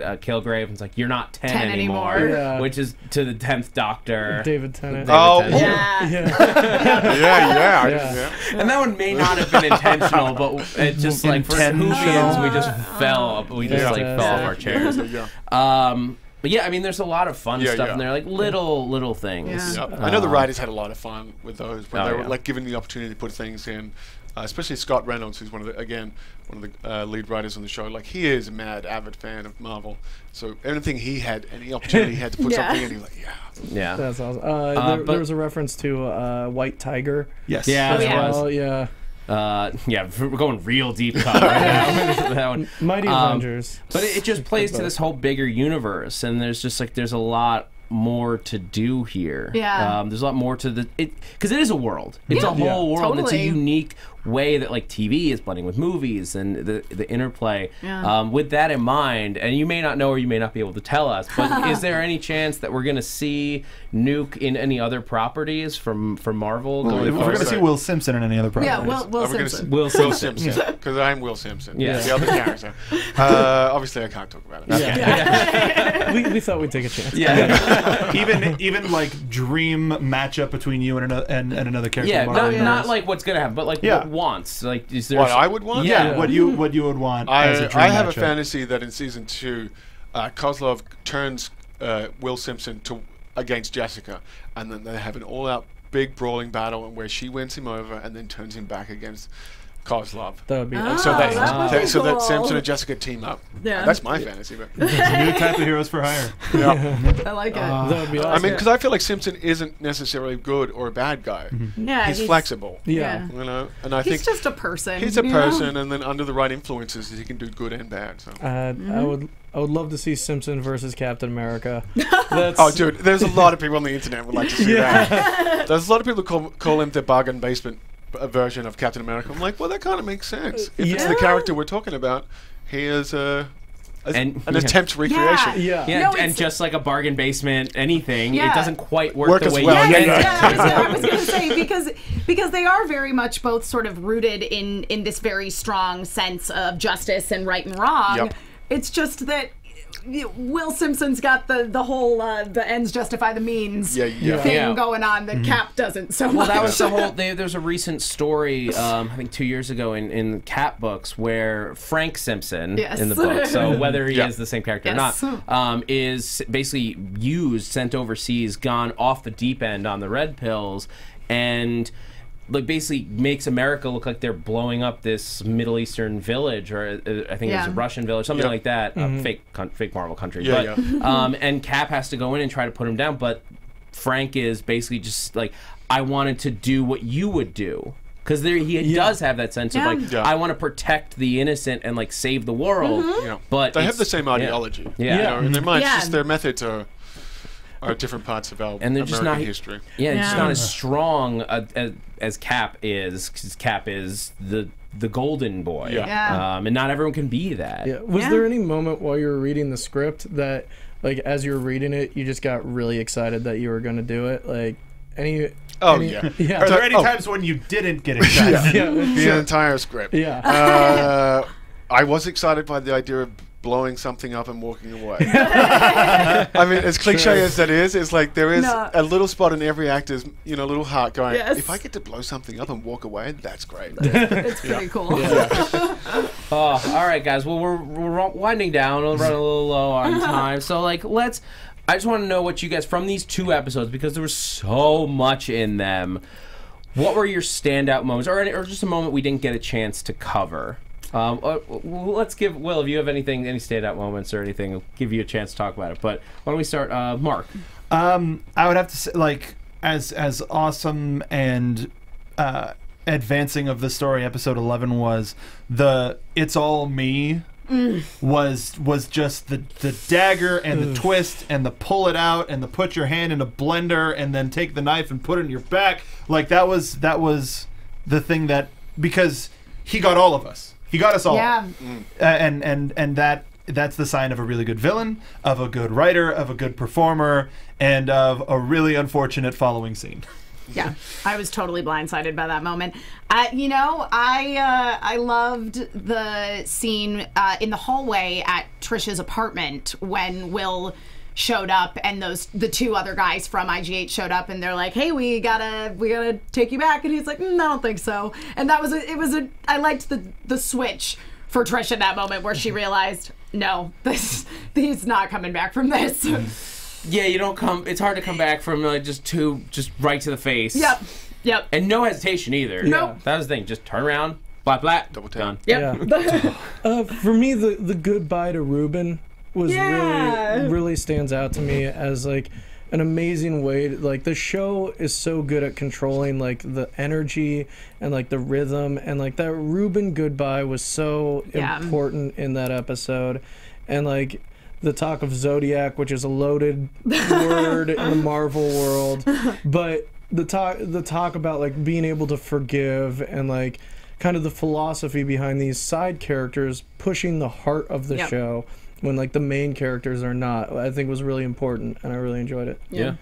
S1: uh, Kilgrave. And it's like you're not ten,
S3: 10
S1: anymore,
S3: anymore.
S4: Yeah.
S1: which is to the tenth Doctor.
S4: David Tennant.
S2: Oh,
S1: Tennant.
S3: Yeah.
S4: Yeah.
S2: yeah, yeah,
S4: Yeah.
S2: yeah.
S1: And that one may not have been intentional, but it just like for
S5: Intentional.
S1: Whovians, we just fell. We just
S2: Yeah.
S1: like
S4: Yeah.
S1: fell off our chairs.
S2: yeah.
S1: Um, but yeah, I mean, there's a lot of fun
S2: Yeah,
S1: stuff
S2: yeah.
S1: in there, like little little things.
S3: Yeah.
S2: Yep. I know the writers had a lot of fun with those when
S1: Oh,
S2: they were
S1: yeah.
S2: like given the opportunity to put things in. Uh, especially Scott Reynolds, who's one of the again one of the uh, lead writers on the show. Like he is a mad avid fan of Marvel, so anything he had, any opportunity he had to put
S3: Yeah.
S2: something in, he was like, yeah,
S1: Yeah.
S4: That's awesome. Uh, there, there was a reference to uh, White Tiger.
S5: Yes.
S1: Yeah,
S3: Oh, yeah.
S1: was.
S4: Oh yeah,
S1: Uh, yeah, we're going real deep cut right now.
S4: Mighty
S1: Um,
S4: Avengers.
S1: But it, it just plays to this whole bigger universe, and there's just like there's a lot more to do here.
S3: Yeah.
S1: Um, there's a lot more to the it because it is a world. It's
S3: Yeah.
S1: a whole
S4: Yeah.
S1: world. and It's a unique way that like TV is blending with movies and the the interplay.
S3: Yeah.
S1: Um, with that in mind, and you may not know or you may not be able to tell us, but is there any chance that we're gonna see Nuke in any other properties from from Marvel going
S5: If we're gonna see Will Simpson in any other
S3: Yeah,
S5: properties.
S3: Will, Will
S2: Are we gonna
S3: Simpson.
S2: s-
S1: Will
S2: Will
S1: Simpson.
S2: Simpson, because I'm Will Simpson.
S1: Yeah.
S2: the other character. Uh, obviously, I can't talk about it.
S4: Yeah. we, we thought we'd take a chance.
S1: Yeah.
S5: even even like dream matchup between you and another and, and another character.
S1: Yeah, not, not like what's gonna happen, but like
S5: Yeah.
S1: what wants. Like, is there
S2: What
S1: some-
S2: I would want?
S1: Yeah.
S5: yeah, what you what you would want as a
S2: I,
S5: dream
S2: I have a fantasy that in season two, uh, Kozlov turns uh, Will Simpson to against Jessica, and then they have an all-out big brawling battle, and where she wins him over, and then turns him back against Kozlov.
S4: That would be.
S2: And so that,
S3: that would
S2: that-
S3: be
S2: so that
S3: cool.
S2: Samson and Jessica team up.
S3: Yeah.
S2: That's my fantasy. But
S5: new type of heroes for hire.
S2: yeah.
S3: I like it.
S4: that would be
S2: I mean, because I feel like Simpson isn't necessarily good or a bad guy.
S3: yeah,
S2: He's, flexible.
S4: yeah.
S2: You know, and I
S3: He's
S2: think he's
S3: just a person.
S2: he's a
S3: you know?
S2: person, and then under the right influences, he can do good and bad. So.
S4: Uh,
S3: Mm-hmm.
S4: I would. I would love to see Simpson versus Captain America. That's,
S2: Oh, dude, there's a lot of people on the internet would like to see that. There's a lot of people call call him the bargain basement uh, version of Captain America. I'm like, well, that kind of makes sense. If it's the character we're talking about, he is uh, a,
S1: And-
S2: an
S1: yeah.
S2: attempt recreation.
S4: Yeah.
S1: Yeah,
S3: No,
S1: and just like a bargain basement, anything, it doesn't quite work,
S2: Work
S1: the way
S2: well.
S1: you
S2: Yeah,
S1: meant
S2: yeah.
S3: yeah, I was. I was gonna say because because they are very much both sort of rooted in in this very strong sense of justice and right and wrong.
S2: Yep.
S3: It's just that Will Simpson's got the the whole uh, the ends justify the means
S2: Yeah, yeah.
S3: thing
S1: Yeah.
S3: going on that Cap doesn't so
S1: Well,
S3: much.
S1: that was the whole. They, there's a recent story, um, I think two years ago in, in Cap books, where Frank Simpson
S3: Yes.
S1: in the book, so whether he
S2: Yeah.
S1: is the same character
S3: Yes.
S1: or not, um, is basically used, sent overseas, gone off the deep end on the red pills, and like basically makes America look like they're blowing up this Middle Eastern village, or uh, I think it was a Russian village, something
S2: Yep.
S1: like that, a fake con- fake Marvel country.
S2: Yeah,
S1: but um, and Cap has to go in and try to put him down, but Frank is basically just like, I wanted to do what you would do. Because there, he does have that sense
S3: Yeah.
S1: of like,
S2: Yeah.
S1: I want to protect the innocent and like save the world.
S2: You know,
S1: But
S2: they have the same
S1: yeah.
S2: ideology.
S1: Yeah.
S2: You know, in their minds,
S3: Yeah.
S2: just their methods are are different parts of our
S1: And they're
S2: American
S1: just not-
S2: history.
S1: Yeah, it's just not as strong uh, as, as Cap is. Because Cap is the the golden boy.
S2: Yeah.
S3: Yeah.
S1: Um, and not everyone can be that.
S4: Yeah. Was
S3: Yeah.
S4: there any moment while you were reading the script that, like, as you were reading it, you just got really excited that you were going to do it? Like, any?
S2: Oh
S4: any-
S2: yeah.
S4: yeah.
S5: Are there any
S2: Oh.
S5: times when you didn't get excited?
S4: yeah.
S2: The entire script.
S4: Yeah.
S2: Uh, I was excited by the idea of blowing something up and walking away. I mean, as cliche as that is, it's like there is
S3: No.
S2: a little spot in every actor's, you know, little heart going,
S3: Yes.
S2: if I get to blow something up and walk away, that's great.
S3: it's pretty cool.
S1: Oh, all right, guys. Well, we're, we're winding down. We're running a little low on time. So, like, let's. I just want to know what you guys from these two episodes because there was so much in them. What were your standout moments, or any, or just a moment we didn't get a chance to cover? Um, uh, w- let's give Will. If you have anything, any standout moments or anything, I'll give you a chance to talk about it. But why don't we start, uh, Mark?
S5: Um, I would have to say, like, as as awesome and uh, advancing of the story episode eleven was, the "It's all me" was was just the the dagger and the twist and the pull it out and the put your hand in a blender and then take the knife and put it in your back. Like that was that was the thing that because he got all of us. He got us all
S3: Yeah.
S5: uh, and and and that that's the sign of a really good villain, of a good writer, of a good performer, and of a really unfortunate following scene.
S3: Yeah, I was totally blindsided by that moment. I, you know, I uh, I loved the scene uh, in the hallway at Trisha's apartment when Will showed up and those the two other guys from IGH showed up and they're like, "Hey, we gotta we gotta take you back," and he's like, mm, "I don't think so." And that was a, it was a I liked the the switch for Trisha in that moment where she realized, no, this he's not coming back from this.
S1: Yeah, you don't come. It's hard to come back from like just two, just right to the face.
S3: yep, yep.
S1: And no hesitation either.
S3: Nope.
S1: That was the thing. Just turn around, blat blat,
S2: Double
S1: done.
S2: tap.
S4: Yeah. uh, for me, the the goodbye to Ruben was
S3: Yeah.
S4: really really stands out to me as like an amazing way. To, like the show is so good at controlling like the energy and like the rhythm and like that Ruben goodbye was so
S3: Yeah.
S4: important in that episode, and like. The talk of Zodiac, which is a loaded word in the Marvel world, but the talk the talk about like being able to forgive and like kind of the philosophy behind these side characters pushing the heart of the
S3: Yep.
S4: show when like the main characters are not i think was really important and i really enjoyed it
S1: Yeah.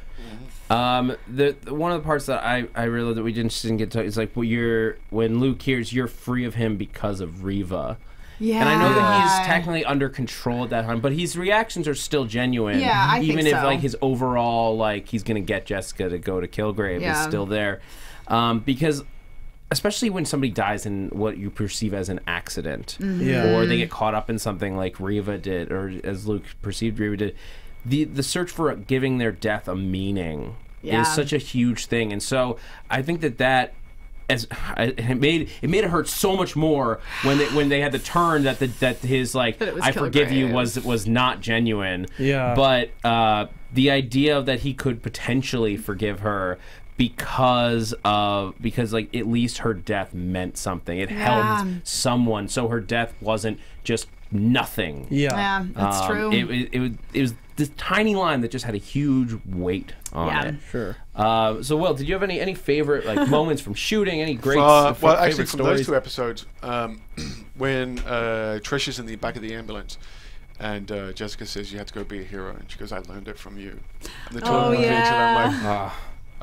S1: Um, the, the- one of the parts that I, I really that we didn't, didn't get to is like well, you're when Luke hears you're free of him because of Reva.
S3: Yeah.
S1: And I know that he's technically under control at that time, but his reactions are still genuine.
S3: Yeah, I think
S1: even if
S3: so.
S1: like his overall like he's gonna get Jessica to go to Kilgrave is still there, um, because especially when somebody dies in what you perceive as an accident,
S3: Mm-hmm.
S4: Yeah.
S1: or they get caught up in something like Reva did, or as Luke perceived Reva did. The the search for giving their death a meaning
S3: Yeah.
S1: is such a huge thing, and so I think that that as it made it made it hurt so much more when they when they had the turn that the that his like
S3: That it was
S1: I forgive you was was not genuine.
S4: Yeah.
S1: But uh, the idea that he could potentially forgive her because of because like at least her death meant something. It
S3: Yeah.
S1: helped someone, so her death wasn't just nothing.
S4: yeah
S3: Yeah, that's
S1: Um,
S3: true.
S1: It, it, it was it was this tiny line that just had a huge weight on it.
S3: Yeah.
S1: it.
S4: sure
S1: Uh, so, Will, did you have any any favorite like moments from shooting? Any great
S2: Uh,
S1: f-
S2: well, actually, from
S1: stories?
S2: those two episodes, um, when uh, Trish is in the back of the ambulance, and uh, Jessica says you have to go be a hero, and she goes, "I learned it from you." And the two of
S3: Oh,
S2: them look at I'm
S3: yeah.
S2: like,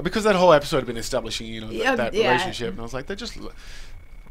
S2: because that whole episode had been establishing, you know, that,
S3: Yeah,
S2: that
S3: yeah.
S2: relationship, and I was like, they're just.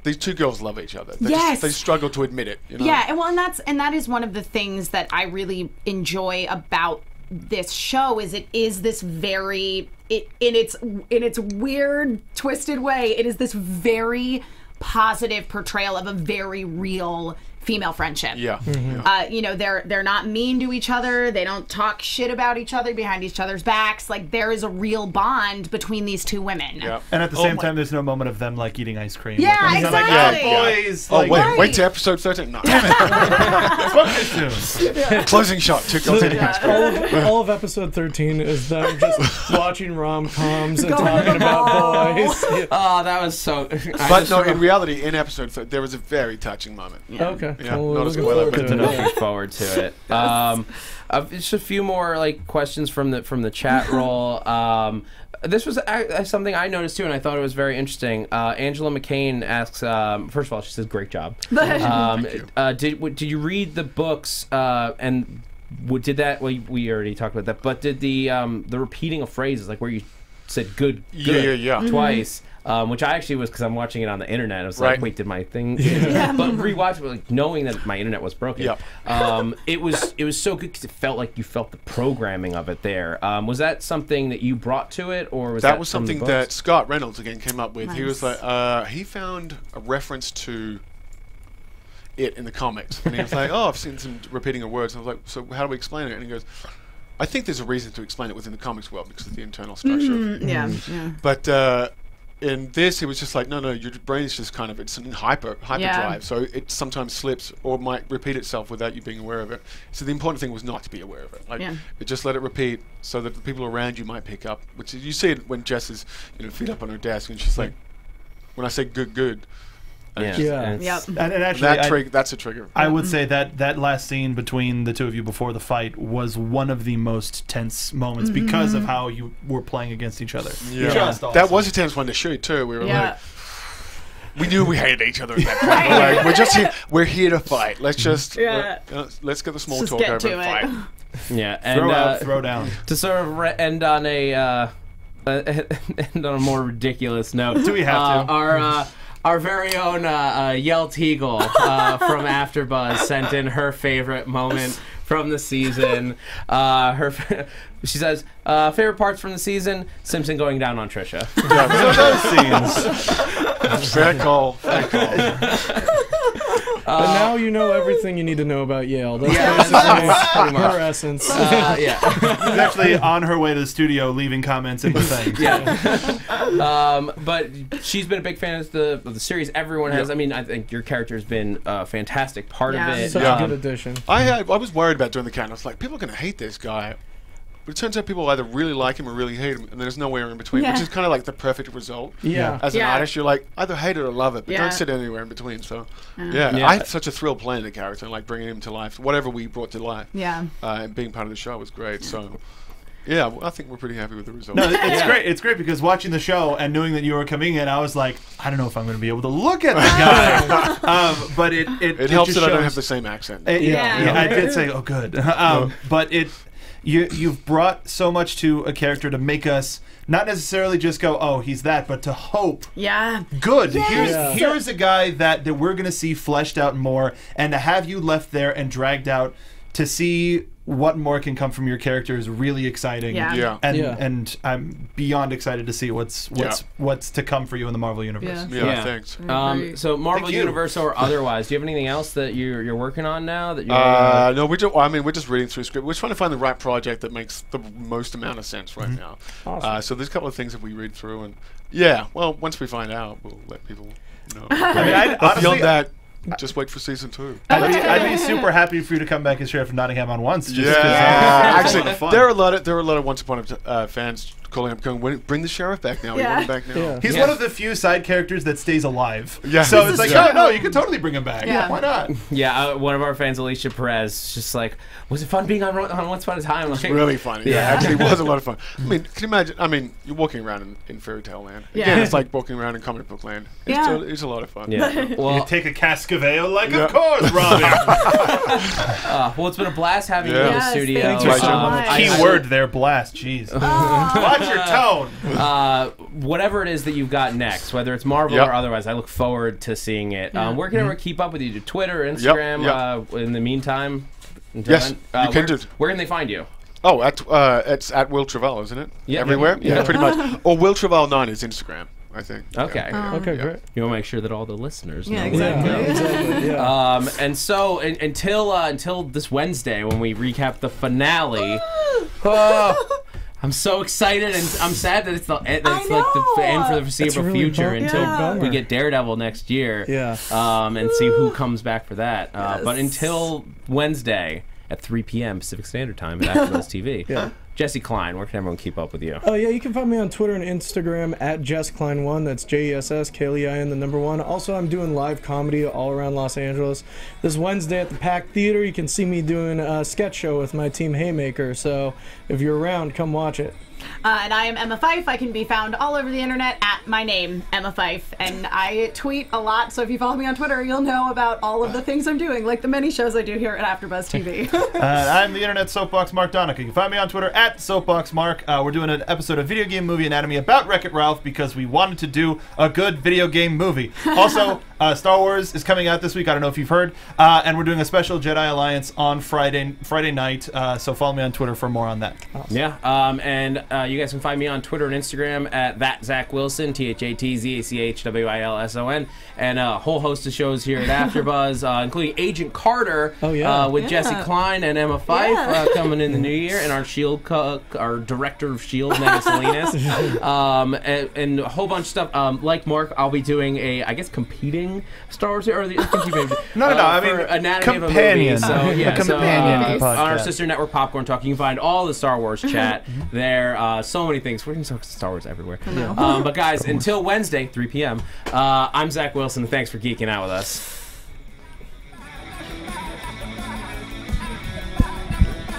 S2: these two girls love each other. They
S3: Yes.
S2: just, they struggle to admit it. You know?
S3: Yeah, and well, and that's and that is one of the things that I really enjoy about this show is it is this very it in its in its weird twisted way it is this very positive portrayal of a very real female friendship.
S2: Yeah.
S4: Mm-hmm.
S2: yeah.
S3: Uh, you know they're they're not mean to each other. They don't talk shit about each other behind each other's backs. Like there is a real bond between these two women.
S2: Yeah.
S5: And at the
S2: Oh
S5: same
S2: my-
S5: time, there's no moment of them like eating ice cream.
S3: Yeah,
S5: like, it's not like,
S3: exactly.
S5: "Oh, boys.
S2: Oh
S5: like,
S2: wait,
S3: Right.
S2: wait to episode thirteen. No.
S5: focus soon.
S2: Closing shot. Two girls eating ice cream.
S4: all, of, all of episode 13 is them just watching rom-coms and talking about boys. Yeah.
S1: Oh, that was so. I
S2: But no, in reality, in episode 13, there was a very touching moment.
S4: Okay.
S2: Yeah,
S4: well,
S2: not
S4: we're
S2: a
S4: looking
S2: spoiler,
S4: forward
S2: but
S4: to
S2: it's
S4: it.
S1: looking forward to it. Um, uh, just a few more like questions from the from the chat roll. Um, this was uh, something I noticed too, and I thought it was very interesting. Uh, Angela McCain asks. Um, first of all, she says, "Great job." Um, uh, did w- did you read the books uh, and? Did that? Well, we already talked about that. But did the um, the repeating of phrases, like where you said "good,"
S2: Yeah,
S1: good
S2: yeah, yeah.
S1: twice, um, which I actually was because I'm watching it on the internet. I was
S2: Right.
S1: like, "Wait, did my thing?" but rewatch, like knowing that my internet was broken.
S2: Yep.
S1: Um, it was it was so good because it felt like you felt the programming of it there. Um, was that something that you brought to it, or was that,
S2: that was
S1: from the
S2: something that? Scott Reynolds again came up with. He was like, uh, he found a reference to it in the comics, and he was like, "Oh, I've seen some repeating of words." And I was like, "So how do we explain it?" And he goes, "I think there's a reason to explain it within the comics world because of the internal structure."
S3: Mm, yeah, yeah.
S2: But uh, in this, it was just like, no, no, your brain's just kind of it's in hyper hyperdrive,
S3: Yeah.
S2: so it sometimes slips or might repeat itself without you being aware of it. So the important thing was not to be aware of it. Like,
S3: Yeah.
S2: it just let it repeat so that the people around you might pick up. Which is, you see it when Jess is, you know, feet up on her desk, and she's like, when I say good, good,
S1: Yeah.
S4: Yeah.
S1: And it's-
S3: Yep.
S5: And, and actually,
S2: that
S5: I,
S2: that's a trigger.
S5: I would say that that last scene between the two of you before the fight was one of the most tense moments because of how you were playing against each other.
S2: yeah.
S5: Just
S2: that was a tense one to shoot too. We were
S3: Yeah.
S2: like. We knew we hated each other at that point. We're, like, we're just here. We're here to fight. Let's just
S3: Yeah.
S2: uh, let's get the small
S3: Just
S2: talk
S3: get
S2: over
S3: to
S2: and fight.
S1: yeah, and
S5: Throw
S1: uh,
S5: out, throw down.
S1: to sort of re- end on a uh, uh, end on a more ridiculous note.
S5: Do we have
S1: uh,
S5: to?
S1: Our uh, our very own uh, uh, Yell Teagle uh, from AfterBuzz sent in her favorite moment from the season. Uh, her she says uh, favorite parts from the season: Simpson going down on Trisha.
S2: those scenes. Fair call. Fair call.
S4: But now you know everything you need to know about Yale. That's
S1: Yeah,
S4: basically
S1: pretty much.
S4: her essence.
S1: Uh, yeah.
S5: She's actually on her way to the studio, leaving comments in the thing.
S1: Yeah. um, but she's been a big fan of the of the series. Everyone has. I mean, I think your character's been a fantastic part
S3: Yeah.
S1: of it.
S4: Such
S2: Yeah.
S4: a good addition.
S2: I had, I was worried about doing the count. I was like, people are going to hate this guy. But it turns out people either really like him or really hate him, and there's nowhere in between,
S3: Yeah.
S2: which is kind of like the perfect result.
S4: Yeah.
S2: As an
S3: Yeah.
S2: artist, you're like either hate it or love it, but
S3: Yeah.
S2: don't sit anywhere in between. So, yeah,
S1: Yeah.
S2: I had such a thrill playing the character and like bringing him to life. Whatever we brought to life,
S3: Yeah.
S2: uh, and being part of the show was great. So, yeah, well, I think we're pretty happy with the result.
S5: No, it's
S1: Yeah.
S5: great. It's great because watching the show and knowing that you were coming in, I was like, I don't know if I'm going to be able to look at the guy. um, but it it,
S2: it helps
S5: just
S2: that I don't have the same accent.
S5: Uh, yeah,
S3: Yeah.
S5: yeah, I did say, oh, good. um, but it, you you've brought so much to a character to make us not necessarily just go, oh, he's that, but to hope.
S3: Yeah.
S5: Good. Here's
S4: Yeah.
S5: here's a guy that that we're gonna see fleshed out more, and to have you left there and dragged out to see what more can come from your character is really exciting.
S3: Yeah.
S2: Yeah.
S5: And
S4: Yeah.
S5: and I'm beyond excited to see what's what's
S2: Yeah.
S5: what's to come for you in the Marvel universe.
S3: Yeah.
S2: yeah,
S1: Yeah.
S2: thanks.
S1: Um, so Marvel
S5: Thank you.
S1: Universe or otherwise, do you have anything else that you're you're working on now that you're?
S2: Uh, no, we just, I mean, we're just reading through script. We're trying to find the right project that makes the most amount of sense right now.
S4: Awesome.
S2: Uh, so there's a couple of things that we read through, and yeah, well, once we find out, we'll let people know.
S5: I mean, I'd,
S2: But beyond
S5: honestly,
S2: that, just wait for season two.
S5: I'd be, I'd be super happy for you to come back as sheriff of Nottingham on once. Just 'cause, uh,
S2: Yeah,
S5: it's a lot
S2: actually, there are a lot of there are a lot of Once Upon a uh, fans calling up, going, "Bring the sheriff back now. We
S3: Yeah.
S2: want him back now."
S4: Yeah.
S5: He's
S1: Yeah.
S5: one of the few side characters that stays alive.
S2: Yeah.
S5: So
S2: This
S5: it's like,
S3: true.
S5: oh no, you can totally bring him back.
S3: Yeah.
S5: why not?
S1: yeah, uh, one of our fans, Alicia Perez, just like, was it fun being on, on Once Upon a Time? Like,
S2: Really funny. Yeah,
S1: Yeah.
S2: actually, it was a lot of fun. I mean, can you imagine? I mean, you're walking around in, in fairy tale land. Again,
S3: Yeah.
S2: it's like walking around in comic book land. It's,
S3: Yeah.
S2: a, it's a lot of fun.
S1: Yeah.
S5: You
S1: Well,
S5: take a cask of ale, like
S2: Yeah.
S5: of course, Robin.
S1: uh, well, it's been a blast having you
S2: Yeah.
S1: in the studio.
S3: thank
S2: you so
S1: Um,
S2: much.
S5: Key word there, blast. Jeez.
S3: Oh,
S5: Watch Watch your tone.
S1: uh, whatever it is that you've got next, whether it's Marvel
S2: Yep.
S1: or otherwise, I look forward to seeing it. Um, where can everyone keep up with you? Twitter, Instagram.
S2: yep.
S1: Uh, in the meantime,
S2: Yes,
S1: then?
S2: you
S1: Uh,
S2: can
S1: where,
S2: do.
S1: Where can they find you?
S2: Oh, at uh, it's at Wil Traval, isn't it?
S1: Yeah.
S2: Everywhere.
S1: Yeah.
S2: Yeah, pretty much. Or Wil Traval nine is Instagram, I think.
S1: Okay.
S2: Yeah.
S4: Okay,
S2: Yeah.
S4: great.
S1: You want to make sure that all the listeners know.
S3: Yeah,
S1: where
S3: exactly.
S4: Yeah, exactly. Yeah.
S1: Um, and so un until uh, until this Wednesday when we recap the finale, oh, I'm so excited and I'm sad that it's the that it's like the end for the foreseeable
S4: really
S1: future
S4: bum-
S1: until
S3: Yeah.
S1: we get Daredevil next year.
S4: Yeah.
S1: Um, and see who comes back for that. Uh, But until Wednesday at 3 p.m. Pacific Standard Time at AfterBuzz TV.
S4: Yeah.
S1: Jesse Klein, where can everyone keep up with you?
S4: Oh yeah, you can find me on Twitter and Instagram at Jess Klein One. That's J E S S K L E I N the number one. Also, I'm doing live comedy all around Los Angeles. This Wednesday at the Pack Theater, you can see me doing a sketch show with my team Haymaker. So if you're around, come watch it.
S3: Uh, and I am Emma Fyffe. I can be found all over the internet at my name, Emma Fyffe. And I tweet a lot, so if you follow me on Twitter, you'll know about all of the things I'm doing, like the many shows I do here at AfterBuzz TV.
S5: Uh, I'm the internet soapbox Mark Donica. You can find me on Twitter at soapbox Mark. Uh, we're doing an episode of Video Game Movie Anatomy about Wreck It Ralph because we wanted to do a good video game movie. Also, uh, Star Wars is coming out this week. I don't know if you've heard, uh, and we're doing a special Jedi Alliance on Friday Friday night. Uh, so follow me on Twitter for more on that.
S1: Yeah, um, and uh, you guys can find me on Twitter and Instagram at that Zach Wilson, T H A T Z A C H W I L S O N, and a whole host of shows here at AfterBuzz, uh, including Agent Carter,
S4: Oh, yeah.
S1: uh, with
S3: Yeah.
S1: Jesse Klein and Emma Fyffe
S3: Yeah.
S1: uh, coming in the new year, and our Shield, co- our director of Shield, Megan Salinas, um, and, and a whole bunch of stuff. Um, like Mark, I'll be doing a, I guess, competing Star Wars or the, I think you maybe-
S5: No, no, no,
S1: uh,
S5: I
S1: for
S5: mean,
S1: Anatomy of a
S5: companion.
S1: movie. So
S5: A
S1: yeah, so,
S5: companion
S1: uh, on our sister network Popcorn Talk. You can find all the Star Wars chat there. Uh, so many things. We're doing so- Star Wars everywhere. Um, but guys, until Wednesday, 3 p.m. Uh, I'm Zach Wilson. Thanks for geeking out with us.